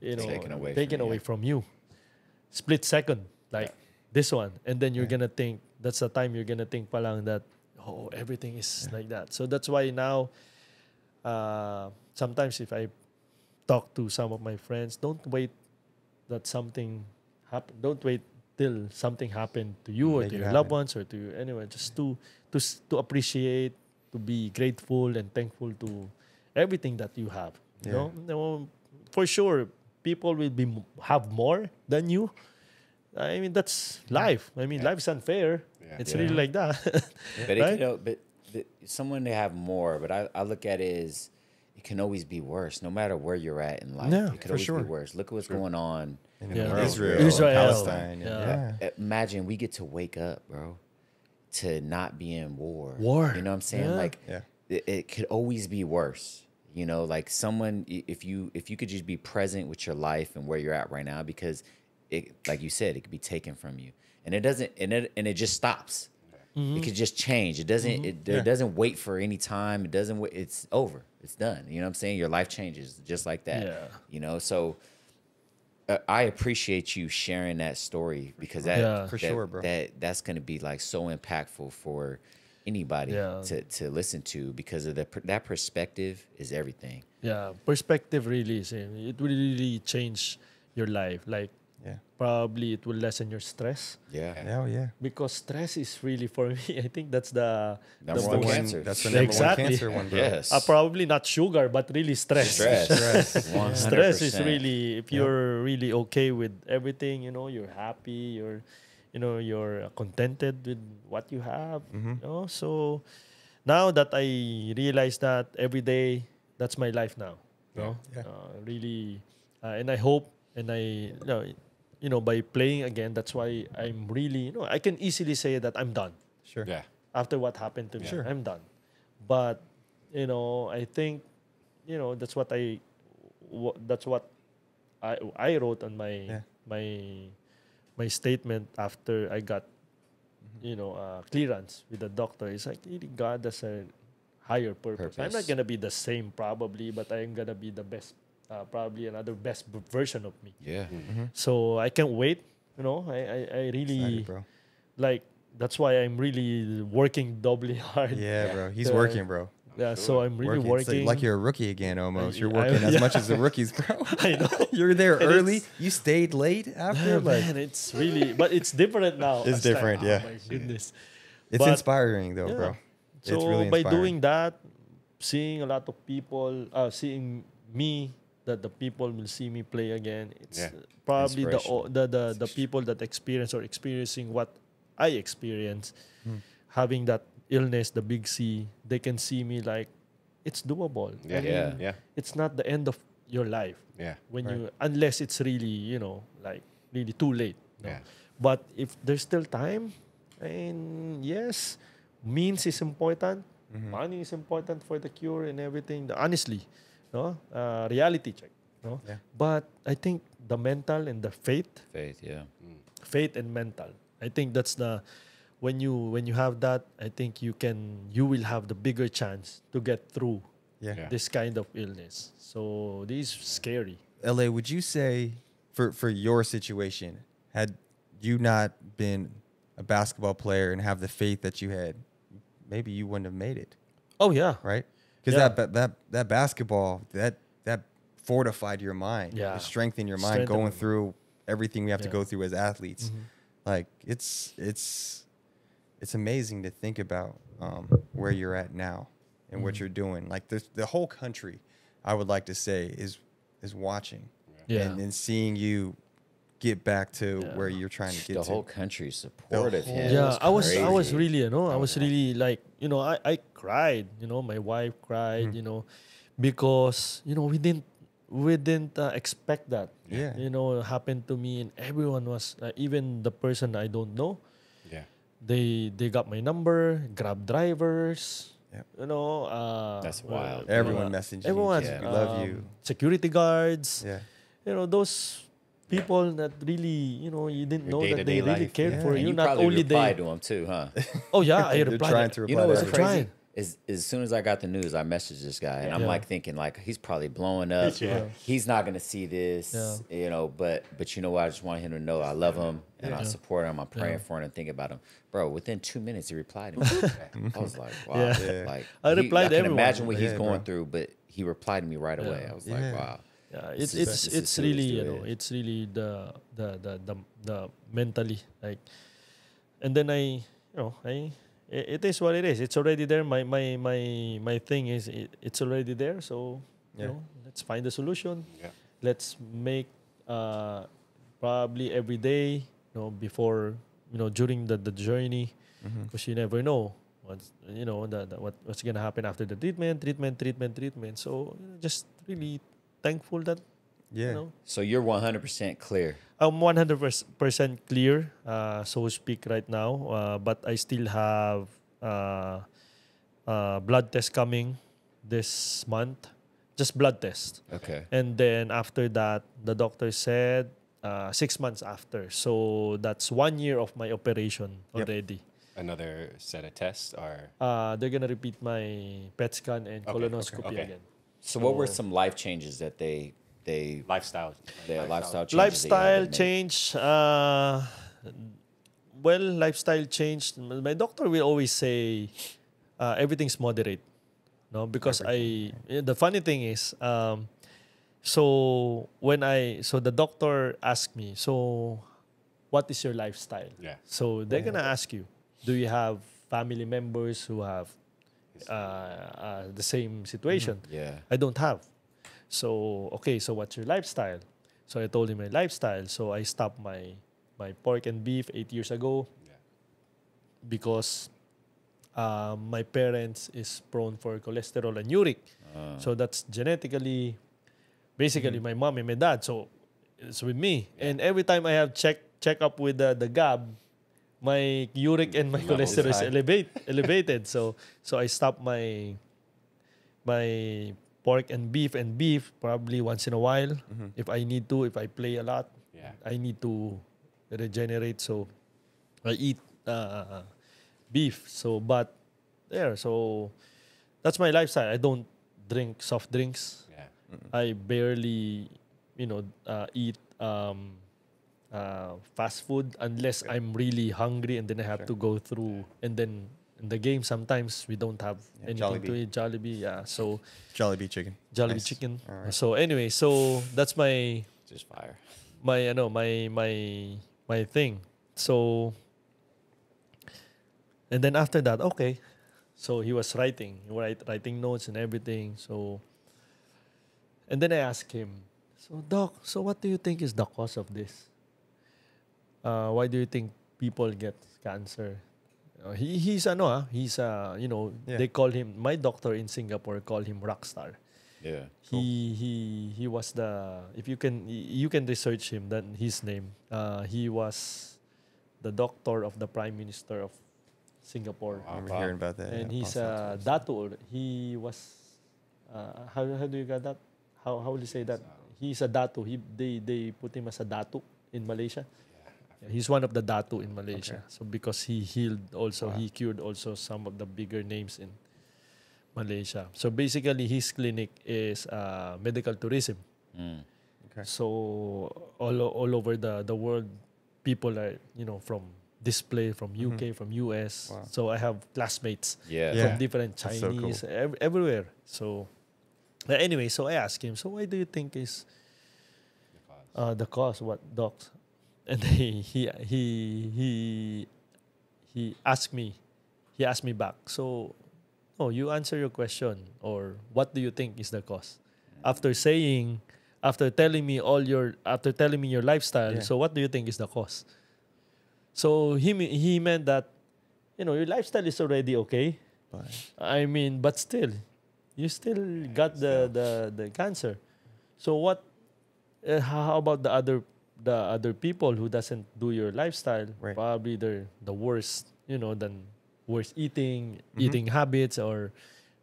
Speaker 1: you know
Speaker 2: Taken away
Speaker 1: taken
Speaker 2: from you.
Speaker 1: away from you. Split second like this one and then you're gonna think that's the time you're gonna think palang that oh everything is like that. So that's why now uh, sometimes if I talk to some of my friends, don't wait that something happen. Don't wait till something happened to you or
Speaker 3: Make
Speaker 1: to
Speaker 3: it
Speaker 1: your loved
Speaker 3: happen.
Speaker 1: ones or to you, anyone. Just to to to appreciate, to be grateful and thankful to everything that you have. You
Speaker 3: Yeah.
Speaker 1: know, for sure, people will be have more than you. I mean, that's life. I mean, life's unfair.
Speaker 5: Yeah.
Speaker 1: It's
Speaker 2: Yeah.
Speaker 1: really like that.
Speaker 2: But it
Speaker 1: Right?
Speaker 2: can, al- but, but someone to have more. But I, I look at it as it can always be worse, no matter where you're at in life.
Speaker 1: Yeah,
Speaker 2: it could
Speaker 3: for
Speaker 2: always
Speaker 3: sure.
Speaker 2: be worse. Look at what's going on.
Speaker 3: In
Speaker 1: Yeah.
Speaker 3: Israel,
Speaker 2: Israel.
Speaker 1: Israel.
Speaker 3: Palestine.
Speaker 1: Yeah.
Speaker 3: Yeah.
Speaker 2: Imagine we get to wake up, bro, to not be in war.
Speaker 1: War.
Speaker 2: You know what I'm saying?
Speaker 1: Yeah.
Speaker 2: Like,
Speaker 3: Yeah.
Speaker 2: it, it could always be worse. You know, like someone if you if you could just be present with your life and where you're at right now, because it like you said, it could be taken from you, and it doesn't, and it and it just stops. It mm-hmm. could just change. It doesn't. Mm-hmm. It, it
Speaker 3: Yeah.
Speaker 2: doesn't wait for any time. It doesn't. It's over. It's done. You know what I'm saying? Your life changes just like that.
Speaker 1: Yeah.
Speaker 2: You know. So Uh, I appreciate you sharing that story because that
Speaker 1: Yeah.
Speaker 3: For
Speaker 2: that-
Speaker 3: sure, bro.
Speaker 2: That that's gonna be like so impactful for anybody
Speaker 1: Yeah.
Speaker 2: to to listen to because of the that perspective is everything.
Speaker 1: yeah, perspective really is. It will really change your life. Like
Speaker 3: Yeah.
Speaker 1: probably it will lessen your stress
Speaker 2: Yeah.
Speaker 3: Hell yeah.
Speaker 1: because stress is really for me. I think that's the
Speaker 2: Number
Speaker 1: the
Speaker 2: one
Speaker 1: most-
Speaker 2: cancer.
Speaker 3: That's the number
Speaker 1: Exactly.
Speaker 3: one cancer one, bro.
Speaker 2: Yes.
Speaker 1: Uh, probably not sugar, but really stress.
Speaker 2: Stress.
Speaker 3: Stress.
Speaker 1: Stress is really if you're really okay with everything, you know, you're happy, you're you know, you're contented with what you have.
Speaker 3: Mm-hmm.
Speaker 1: You know? So now that I realize that every day, that's my life now. You know?
Speaker 3: Yeah.
Speaker 1: Uh, really uh, and I hope and I you know, you know, by playing again, that's why I'm really, you know, I can easily say that I'm done
Speaker 3: Sure.
Speaker 5: Yeah.
Speaker 1: after what happened to me.
Speaker 3: Sure.
Speaker 1: I'm done. But you know, I think you know that's what I wha- that's what I I wrote on my
Speaker 3: Yeah.
Speaker 1: my my statement after I got
Speaker 3: Mm-hmm.
Speaker 1: you know uh, clearance with the doctor. It's like really God has a higher purpose. I'm not gonna be the same probably, but I'm gonna be the best. Uh, probably another best version of me.
Speaker 2: Yeah.
Speaker 1: So I can't wait. You know, I I, I really
Speaker 3: Excited,
Speaker 1: like that's why I'm really working doubly hard.
Speaker 3: Yeah, bro. He's
Speaker 1: The-
Speaker 3: working, bro.
Speaker 1: Yeah, so I'm really
Speaker 3: Working. It's
Speaker 1: working.
Speaker 3: like you're a rookie again, almost. You're
Speaker 1: I-
Speaker 3: working as
Speaker 1: yeah.
Speaker 3: much as the rookies, bro.
Speaker 1: I know.
Speaker 3: You're there
Speaker 1: And
Speaker 3: early. You stayed late after.
Speaker 1: Yeah,
Speaker 3: like
Speaker 1: man, it's really, but it's different now.
Speaker 3: It's
Speaker 1: like,
Speaker 3: different,
Speaker 1: oh
Speaker 3: yeah.
Speaker 1: My goodness.
Speaker 3: it's
Speaker 1: but-
Speaker 3: inspiring, though,
Speaker 1: Yeah.
Speaker 3: bro.
Speaker 1: So
Speaker 3: it's really
Speaker 1: by doing that, seeing a lot of people, uh, seeing me, that the people will see me play again. It's
Speaker 5: Yeah.
Speaker 1: probably the, the the the people that experience or experiencing what I experience,
Speaker 3: Hmm.
Speaker 1: having that illness, the big C, they can see me like it's doable.
Speaker 5: Yeah.
Speaker 1: I mean,
Speaker 2: Yeah.
Speaker 5: Yeah.
Speaker 1: It's not the end of your life.
Speaker 5: Yeah.
Speaker 1: when
Speaker 3: Right.
Speaker 1: you unless it's really you know like really too late no?
Speaker 5: Yeah.
Speaker 1: but if there's still time and yes means is important
Speaker 3: Mm-hmm.
Speaker 1: money is important for the cure and everything the- honestly no uh, reality check no
Speaker 3: Yeah.
Speaker 1: but i think the mental and the faith
Speaker 2: Faith. Yeah.
Speaker 1: faith and mental i think that's the when you when you have that, I think you can you will have the bigger chance to get through
Speaker 3: Yeah.
Speaker 5: Yeah.
Speaker 1: this kind of illness. So this is scary.
Speaker 3: LA, would you say for for your situation, had you not been a basketball player and have the faith that you had, maybe you wouldn't have made it,
Speaker 1: Oh yeah.
Speaker 3: right? Because
Speaker 1: Yeah.
Speaker 3: that, that that basketball that that fortified your mind,
Speaker 1: Yeah.
Speaker 3: it strengthened your mind going
Speaker 1: mind.
Speaker 3: through everything we have to go through as athletes.
Speaker 1: Mhm.
Speaker 3: Like it's it's it's amazing to think about um, where you're at now and what
Speaker 1: Mhm.
Speaker 3: you're doing. Like the the whole country, I would like to say is is watching
Speaker 1: Yeah.
Speaker 3: and, and seeing you get back to
Speaker 1: Yeah.
Speaker 3: where you're trying to get
Speaker 2: the
Speaker 3: to.
Speaker 2: whole country supported
Speaker 3: whole-
Speaker 2: him.
Speaker 1: yeah, I was I was really you know I was
Speaker 2: was
Speaker 1: really like you know I I cried you know my wife cried
Speaker 3: Mhm.
Speaker 1: you know because you know we didn't we didn't uh, expect that
Speaker 3: Yeah.
Speaker 1: you know happened to me and everyone was uh, even the person I don't know
Speaker 5: Yeah.
Speaker 1: they they got my number grab drivers
Speaker 3: Yep.
Speaker 1: you know uh,
Speaker 2: That's
Speaker 1: uh,
Speaker 2: wild.
Speaker 3: Everyone
Speaker 1: uh,
Speaker 3: messaging
Speaker 1: everyone
Speaker 3: you,
Speaker 2: Yeah.
Speaker 3: we love
Speaker 1: um,
Speaker 3: you.
Speaker 1: security guards
Speaker 3: Yeah.
Speaker 1: you know those people that really you know you didn't
Speaker 5: Your
Speaker 1: know that they
Speaker 5: day-to-day
Speaker 1: really cared
Speaker 3: yeah.
Speaker 1: for
Speaker 2: And
Speaker 1: you,
Speaker 2: you
Speaker 1: not only
Speaker 2: replied
Speaker 1: they
Speaker 2: to him too, huh?
Speaker 1: oh yeah I
Speaker 3: They're
Speaker 1: replied
Speaker 3: trying to reply
Speaker 2: You know
Speaker 3: to
Speaker 2: what's crazy?
Speaker 1: trying.
Speaker 2: Is as soon as I got the news, I messaged this guy, and I'm
Speaker 1: Yeah.
Speaker 2: like thinking like he's probably blowing up.
Speaker 5: Yeah.
Speaker 2: He's not gonna see this,
Speaker 1: Yeah.
Speaker 2: you know. But but you know what? I just want him to know I love him and I support him. I'm praying
Speaker 1: Yeah.
Speaker 2: for him and thinking about him, bro. Within two minutes, he replied to me. I was like, wow,
Speaker 1: Yeah.
Speaker 3: Yeah.
Speaker 2: like
Speaker 1: I
Speaker 2: he-
Speaker 1: replied
Speaker 2: I
Speaker 1: to
Speaker 2: can
Speaker 1: everyone.
Speaker 2: imagine what he's going
Speaker 3: bro.
Speaker 2: through, but he replied to me right away.
Speaker 1: Yeah.
Speaker 2: I was like, wow.
Speaker 1: Yeah,
Speaker 2: This
Speaker 1: it's it's it's really you know it's really the the the the, the mentally like, and then I you know I it, it is what it is. It's already there. My my my my thing is it, it's already there. So
Speaker 3: Yeah.
Speaker 1: you know let's find a solution.
Speaker 5: Yeah.
Speaker 1: Let's make uh probably every day you know before you know during the the journey because you never know what's you know the, the what what's gonna happen after the treatment treatment treatment treatment so you know, just really thankful that
Speaker 3: Yeah.
Speaker 1: you know
Speaker 2: So you're 100% clear.
Speaker 1: I'm 100% clear uh, so to speak right now uh, but I still have uh, uh, blood test coming this month just blood test
Speaker 2: Okay.
Speaker 1: and then after that the doctor said uh, six months after so that's one year of my operation
Speaker 3: Yep.
Speaker 1: already
Speaker 5: Another set of tests or
Speaker 1: uh, they're gonna repeat my PET scan and
Speaker 5: Okay,
Speaker 1: colonoscopy
Speaker 5: okay, okay.
Speaker 1: again.
Speaker 2: So what were some life changes that they they
Speaker 5: lifestyle.
Speaker 2: their lifestyle changes?
Speaker 1: Lifestyle
Speaker 2: had to make?
Speaker 1: change. Uh, well, lifestyle change. My doctor will always say uh, everything's moderate. No, because I. eh, The funny thing is, um, so when I so the doctor asked me, so what is your lifestyle?
Speaker 5: Yeah.
Speaker 1: So they're gonna ask you, do you have family members who have uh, uh, the same situation?
Speaker 2: Yeah.
Speaker 1: I don't have. So okay, so what's your lifestyle? So I told him my lifestyle. So I stopped my my pork and beef eight years ago
Speaker 5: Yeah.
Speaker 1: because uh, my parents is prone for cholesterol and uric.
Speaker 2: Uh,
Speaker 1: So that's genetically, basically my mom and my dad. So it's with me. And every time I have check check up with the, the GAB, my uric and my
Speaker 5: Level
Speaker 1: cholesterol is elevate, elevated. So so I stopped my my pork and beef and beef probably once in a while
Speaker 3: Mhm.
Speaker 1: if I need to. If I play a lot,
Speaker 5: Yeah.
Speaker 1: I need to regenerate. So I eat uh, beef. So but there. So that's my lifestyle. I don't drink soft drinks.
Speaker 5: Yeah.
Speaker 1: I barely, you know, uh, eat um, uh, fast food unless I'm really hungry and then I have to go through. And then in the game, sometimes we don't have
Speaker 3: Yeah,
Speaker 1: anything to eat. Jollibee, yeah. So
Speaker 3: Jollibee chicken.
Speaker 1: Jollibee
Speaker 3: Nice.
Speaker 1: chicken.
Speaker 3: All right.
Speaker 1: So anyway, so that's my
Speaker 2: just fire.
Speaker 1: my ano my my my thing. So and then after that, okay. So he was writing, write, writing notes and everything. So and then I asked him, so doc, so what do you think is the cause of this? Uh, why do you think people get cancer? Uh, he he's ano ah, he's uh, you know,
Speaker 3: Yeah.
Speaker 1: they call him my doctor in Singapore call him rockstar
Speaker 2: Yeah.
Speaker 1: he he he was the if you can you can research him then his name uh, he was the doctor of the prime minister of Singapore
Speaker 3: I remember
Speaker 5: Wow.
Speaker 3: hearing about that.
Speaker 1: and
Speaker 3: yeah,
Speaker 1: he's a
Speaker 3: Santos.
Speaker 1: datu he was uh, how how do you get that how how will you say that he's a datu he they they put him as a datu in Malaysia He's one of the datu in Malaysia. So because he healed also, he cured also some of the bigger names in Malaysia. So basically, his clinic is uh, medical tourism.
Speaker 2: Mm.
Speaker 3: Okay.
Speaker 1: So all all over the the world, people are you know from display from UK, from US.
Speaker 3: Wow.
Speaker 1: So I have classmates
Speaker 2: Yeah.
Speaker 3: Yeah.
Speaker 1: from different
Speaker 3: That's so cool.
Speaker 1: Chinese ev- everywhere. So anyway, so I asked him, so why do you think is uh, the cause? What docs? And he he he he he asked me, he asked me back. So, oh, you answer your question, or what do you think is the cause? After saying, after telling me all your, after telling me your lifestyle,
Speaker 3: Yeah.
Speaker 1: so what do you think is the cause? So he he meant that, you know, your lifestyle is already okay.
Speaker 3: But
Speaker 1: I mean, but still, you still got the, the, the cancer. So what? Uh, how about the other the other people who doesn't do your lifestyle?
Speaker 3: Right.
Speaker 1: Probably they're the worst, you know, than worst eating,
Speaker 3: Mm-hmm.
Speaker 1: eating habits, or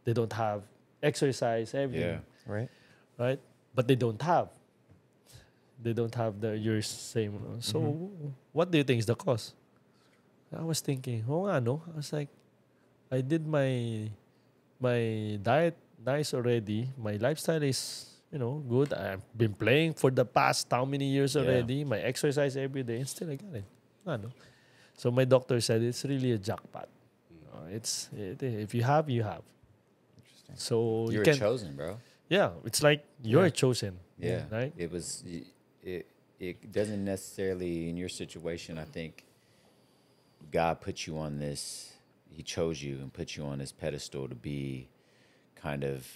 Speaker 1: they don't have exercise, everything,
Speaker 2: Yeah.
Speaker 3: right?
Speaker 1: right? But they don't have. They don't have the your same. So what do you think is the cause? I was thinking, oh nga, no? I was like, I did my my diet nice already. My lifestyle is, you know, good. I've been playing for the past how many years
Speaker 2: Yeah.
Speaker 1: already. My exercise every day, and still I got it. Ano? So my doctor said it's really a jackpot. Uh, it's it, if you have, you have. Interesting. So
Speaker 2: You
Speaker 1: you can,
Speaker 2: chosen, bro.
Speaker 1: yeah, it's like you're
Speaker 3: Yeah.
Speaker 1: chosen.
Speaker 2: Yeah.
Speaker 1: Right?
Speaker 2: It was. It. It doesn't necessarily in your situation. I think God put you on this. He chose you and put you on this pedestal to be kind of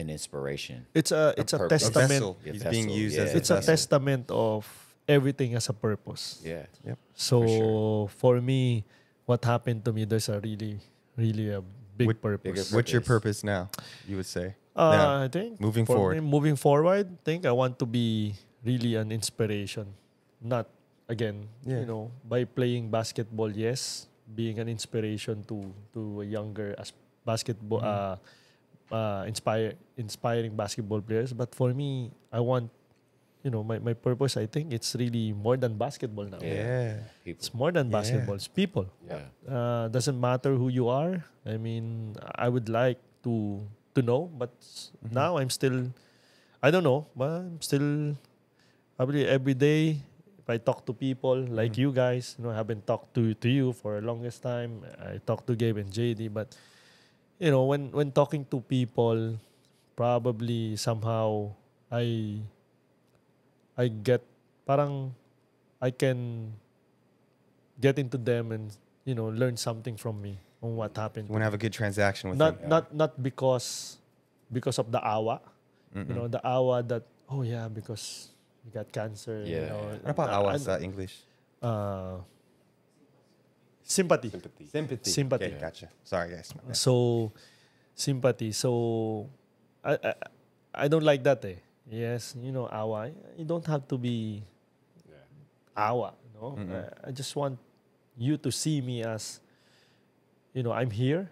Speaker 2: an inspiration.
Speaker 1: It's a it's a,
Speaker 2: purpose.
Speaker 3: A
Speaker 1: testament.
Speaker 3: vessel.
Speaker 2: Yeah,
Speaker 3: He's being used
Speaker 2: yeah.
Speaker 3: as
Speaker 1: It's a
Speaker 3: vessel.
Speaker 1: testament of everything has a purpose.
Speaker 2: Yeah. Yep.
Speaker 1: So
Speaker 2: For
Speaker 1: for, me, what happened to me, there's a really, really a big
Speaker 3: What-
Speaker 1: purpose.
Speaker 2: bigger
Speaker 3: What's your
Speaker 2: purpose.
Speaker 3: purpose now? You would say.
Speaker 1: Uh,
Speaker 3: Now,
Speaker 1: I think
Speaker 3: moving
Speaker 1: for
Speaker 3: forward.
Speaker 1: me, moving forward, I think I want to be really an inspiration. Not again,
Speaker 3: Yeah.
Speaker 1: you know, by playing basketball, yes, being an inspiration to to a younger as basketball
Speaker 3: Mm-hmm.
Speaker 1: uh, uh inspire inspiring basketball players. But for me, I want you know, my, my purpose I think it's really more than basketball now.
Speaker 3: Yeah.
Speaker 2: People.
Speaker 1: It's more than
Speaker 3: Yeah.
Speaker 1: basketball, it's people
Speaker 2: Yeah.
Speaker 1: uh, doesn't matter who you are. I mean, I would like to to know, but
Speaker 3: Mm-hmm.
Speaker 1: now I'm still, I don't know, but I'm still, probably every day. If I talk to people like
Speaker 3: Mm-hmm.
Speaker 1: you guys, you know, I haven't talked to to you for the longest time. I talked to Gabe and JD, but you know, when when talking to people, probably somehow I I get parang I can get into them and you know learn something from me on what happened.
Speaker 3: You want to have a good transaction with
Speaker 1: not
Speaker 3: him.
Speaker 1: not not because because of the awa, you know, the awa that oh yeah because you got cancer. You
Speaker 2: Yeah.
Speaker 1: know,
Speaker 3: What about
Speaker 1: and,
Speaker 3: uh, English?
Speaker 1: uh, sympathy.
Speaker 5: Sympathy.
Speaker 3: Sympathy.
Speaker 1: Sympathy.
Speaker 3: Okay, gotcha. Sorry, guys.
Speaker 1: So sympathy. So I, I I don't like that. Eh. Yes, you know, awa. You don't have to be
Speaker 5: Yeah.
Speaker 1: awa. No, I, I just want you to see me as, you know, I'm here.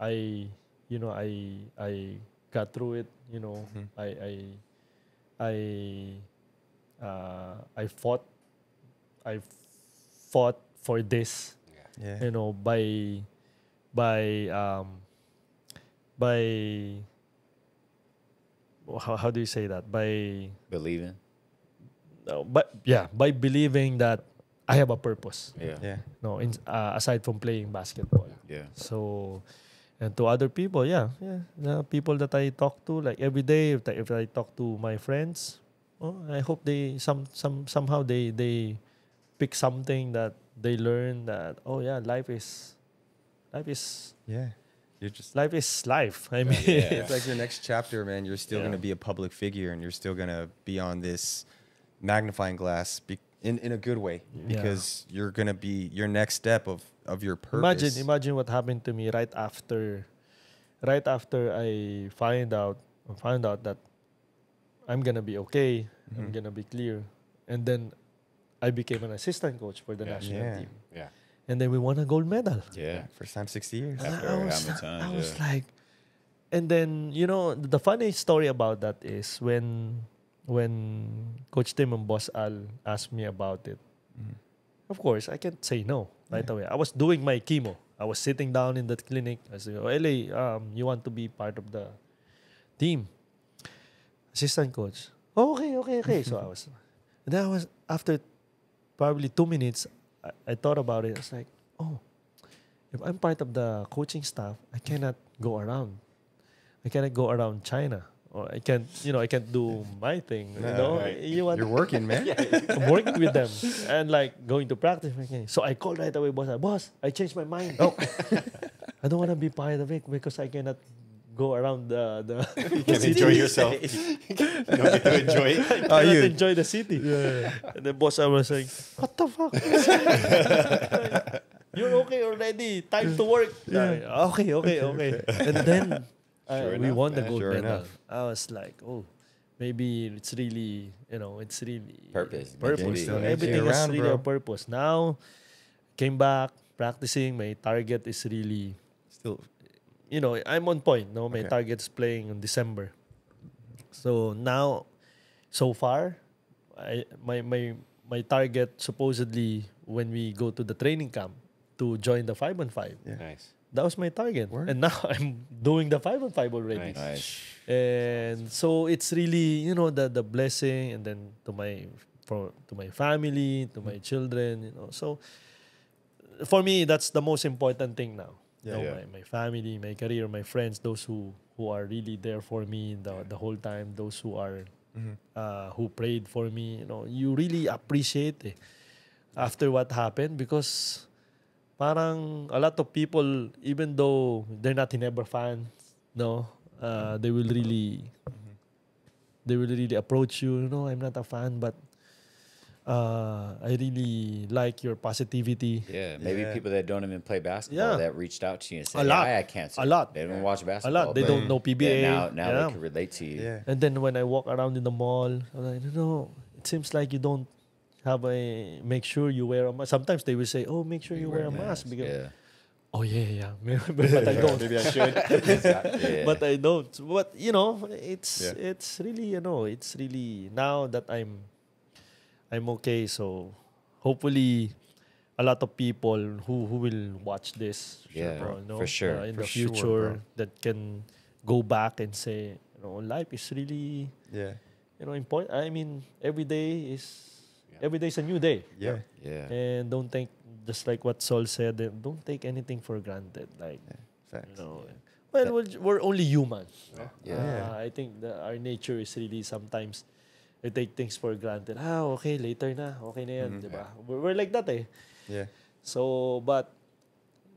Speaker 1: I, you know, I I got through it. You know, I I I uh, I fought. I fought for this
Speaker 3: Yeah.
Speaker 1: you know by by um by how, how do you say that by
Speaker 2: Believing.
Speaker 1: no, but yeah by believing that I have a purpose
Speaker 2: Yeah.
Speaker 3: Yeah.
Speaker 1: no in, uh, aside from playing basketball
Speaker 2: Yeah.
Speaker 1: so and to other people yeah yeah the people that I talk to like every day if I, if I talk to my friends oh, I hope they some some somehow they they pick something that they learn that oh yeah life is life is
Speaker 3: Yeah. You're just
Speaker 1: life is life I mean
Speaker 2: Yeah.
Speaker 3: it's like your next chapter, man. You're still
Speaker 1: Yeah.
Speaker 3: gonna be a public figure, and you're still gonna be on this magnifying glass, be, in in a good way,
Speaker 1: Yeah.
Speaker 3: because you're gonna be your next step of of your purpose.
Speaker 1: imagine imagine what happened to me right after right after I find out find out that I'm gonna be okay I'm
Speaker 3: Mhm.
Speaker 1: gonna be clear and then I became an assistant coach for the
Speaker 5: Yeah.
Speaker 1: national
Speaker 3: Yeah.
Speaker 1: team
Speaker 5: Yeah.
Speaker 1: and then we won a gold medal
Speaker 2: Yeah.
Speaker 3: First time, sixty years.
Speaker 1: And
Speaker 2: After
Speaker 1: I was,
Speaker 2: many times,
Speaker 1: I was like, and then you know the funny story about that is when when Coach Tim and Boss Al asked me about it. Of course, I can't say no right away. I was doing my chemo. I was sitting down in that clinic. I said, oh, LA, um, you want to be part of the team? Assistant coach. Oh, okay, okay, okay. so I was, and then I was, after probably two minutes, I, I thought about it. I was like, oh, if I'm part of the coaching staff, I cannot go around. I cannot go around China. Or I can't, you know, I can't do my thing. you know,
Speaker 5: right.
Speaker 1: you want,
Speaker 3: you're working, man.
Speaker 1: I'm working with them and like going to practice. Okay. So I called right away, boss. I, boss, I changed my mind. Oh, I don't want to be part of it because I cannot go around the the.
Speaker 5: You can enjoy yourself. you don't get to enjoy it.
Speaker 1: I
Speaker 3: Oh, you-
Speaker 1: enjoy the city. Yeah. And the boss, I was like, what the fuck? You're okay already. Time to work. Like, okay, okay, okay. And then uh,
Speaker 5: Sure
Speaker 1: we
Speaker 5: enough,
Speaker 1: won the
Speaker 5: man.
Speaker 1: gold
Speaker 3: Sure
Speaker 1: medal.
Speaker 3: enough.
Speaker 1: I was like, oh, maybe it's really, you know, it's really
Speaker 2: Purpose.
Speaker 1: Purpose.
Speaker 3: Yeah.
Speaker 1: everything
Speaker 3: Yeah.
Speaker 1: has
Speaker 3: Around,
Speaker 1: really a purpose. Now, came back practicing. My target is really,
Speaker 3: Still,
Speaker 1: you know, I'm on point. No, my
Speaker 3: Okay.
Speaker 1: target is playing in December. So now, so far, I my my my target supposedly when we go to the training camp to join the five on five.
Speaker 3: Yeah.
Speaker 5: Nice.
Speaker 1: That was my target,
Speaker 3: Word.
Speaker 1: and now I'm doing the five on five already.
Speaker 5: Nice.
Speaker 2: Nice.
Speaker 1: And so it's really you know the the blessing, and then to my for to my family, to my children, you know. So for me, that's the most important thing now. You
Speaker 3: Yeah.
Speaker 1: know,
Speaker 5: Yeah.
Speaker 1: My, my family, my career, my friends, those who who are really there for me the the whole time, those who are uh, who prayed for me. You know, you really appreciate it after what happened because parang a lot of people, even though they're not Ginebra fans, no, uh, they will really, they will really approach you. You know, I'm not a fan, but uh, I really like your positivity.
Speaker 2: Yeah, maybe
Speaker 3: Yeah.
Speaker 2: people that don't even play basketball
Speaker 1: Yeah.
Speaker 2: that reached out to you and said,
Speaker 1: A lot.
Speaker 2: "Yeah, I had cancer."
Speaker 1: A lot.
Speaker 2: They don't watch basketball.
Speaker 1: A lot. They don't know PBA.
Speaker 2: Yeah, now, now
Speaker 1: yeah.
Speaker 2: they can relate to you.
Speaker 3: yeah.
Speaker 1: And then when I walk around in the mall, I'm like, no, it seems like you don't have a. Make sure you wear a mask. Sometimes they will say, "Oh, make sure you wear a mask." Because
Speaker 2: Yeah.
Speaker 1: oh yeah, yeah, but I don't.
Speaker 5: Maybe I should.
Speaker 1: But I don't. But you know, it's
Speaker 3: Yeah.
Speaker 1: it's really you know, it's really now that I'm I'm okay. So hopefully, a lot of people who who will watch this,
Speaker 2: Yeah,
Speaker 1: uh, you know,
Speaker 2: for sure,
Speaker 1: uh, in
Speaker 3: for
Speaker 1: the future,
Speaker 3: bro.
Speaker 1: that can go back and say, you know, life is really
Speaker 3: Yeah.
Speaker 1: you know important. I mean, every day is every day is a new day.
Speaker 3: Yeah.
Speaker 2: yeah.
Speaker 1: And don't take just like what Sol said. Don't take anything for granted. Like
Speaker 3: Facts.
Speaker 1: you know, well, we're, we're only humans no?
Speaker 2: Yeah.
Speaker 1: Uh, I think the, our nature is really sometimes take things for granted. Ah, okay, later na. Okay na yan, di ba? We're, we're like that eh.
Speaker 3: Yeah.
Speaker 1: So, but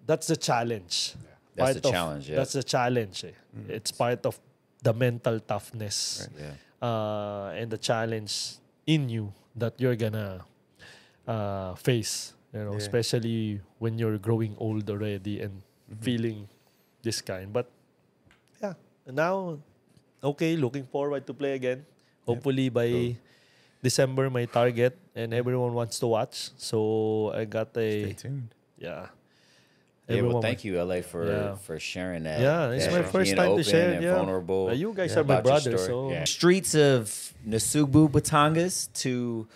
Speaker 1: that's the challenge.
Speaker 2: That's
Speaker 1: Part
Speaker 2: the
Speaker 1: of-
Speaker 2: challenge, yeah.
Speaker 1: That's the challenge. Eh. It's part of the mental toughness
Speaker 2: Yeah.
Speaker 1: uh, and the challenge in you that you're gonna uh, face. You know,
Speaker 3: Yeah.
Speaker 1: especially when you're growing old already and feeling this kind. But yeah, now okay, looking forward to play again. Hopefully by December, my target and everyone wants to watch. So I got a Stay
Speaker 3: tuned.
Speaker 1: yeah.
Speaker 2: Yeah, well, thank you, LA, for
Speaker 1: Yeah.
Speaker 2: for sharing that.
Speaker 1: Yeah, it's my
Speaker 2: being
Speaker 1: first time to
Speaker 2: open
Speaker 1: share.
Speaker 2: and
Speaker 1: Yeah,
Speaker 2: vulnerable.
Speaker 1: Uh, you guys
Speaker 3: Yeah.
Speaker 1: are my
Speaker 2: about
Speaker 1: brothers, so
Speaker 5: Yeah.
Speaker 2: Streets of Nasugbu Batangas to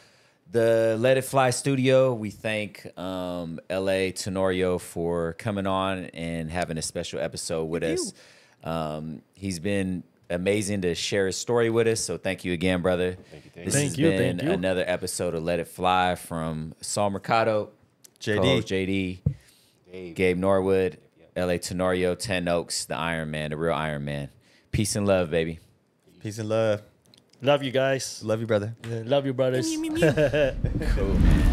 Speaker 2: the Let It Fly studio. We thank um, LA Tenorio for coming on and having a special episode with us. Um, he's been amazing to share his story with us. So thank you again, brother.
Speaker 5: Thank you, thank
Speaker 2: This
Speaker 5: you.
Speaker 1: Thank
Speaker 2: has
Speaker 1: you,
Speaker 2: been
Speaker 1: you.
Speaker 2: another episode of Let It Fly from Sol Mercado,
Speaker 3: JD.
Speaker 2: JD,
Speaker 5: Dave.
Speaker 2: Gabe Norwood, LA Tenorio, Ten Oaks, the Iron Man, the real Iron Man. Peace and love, baby.
Speaker 3: Peace and love.
Speaker 1: love you guys.
Speaker 3: Love you, brother.
Speaker 1: Yeah, love you, brothers.
Speaker 2: Cool.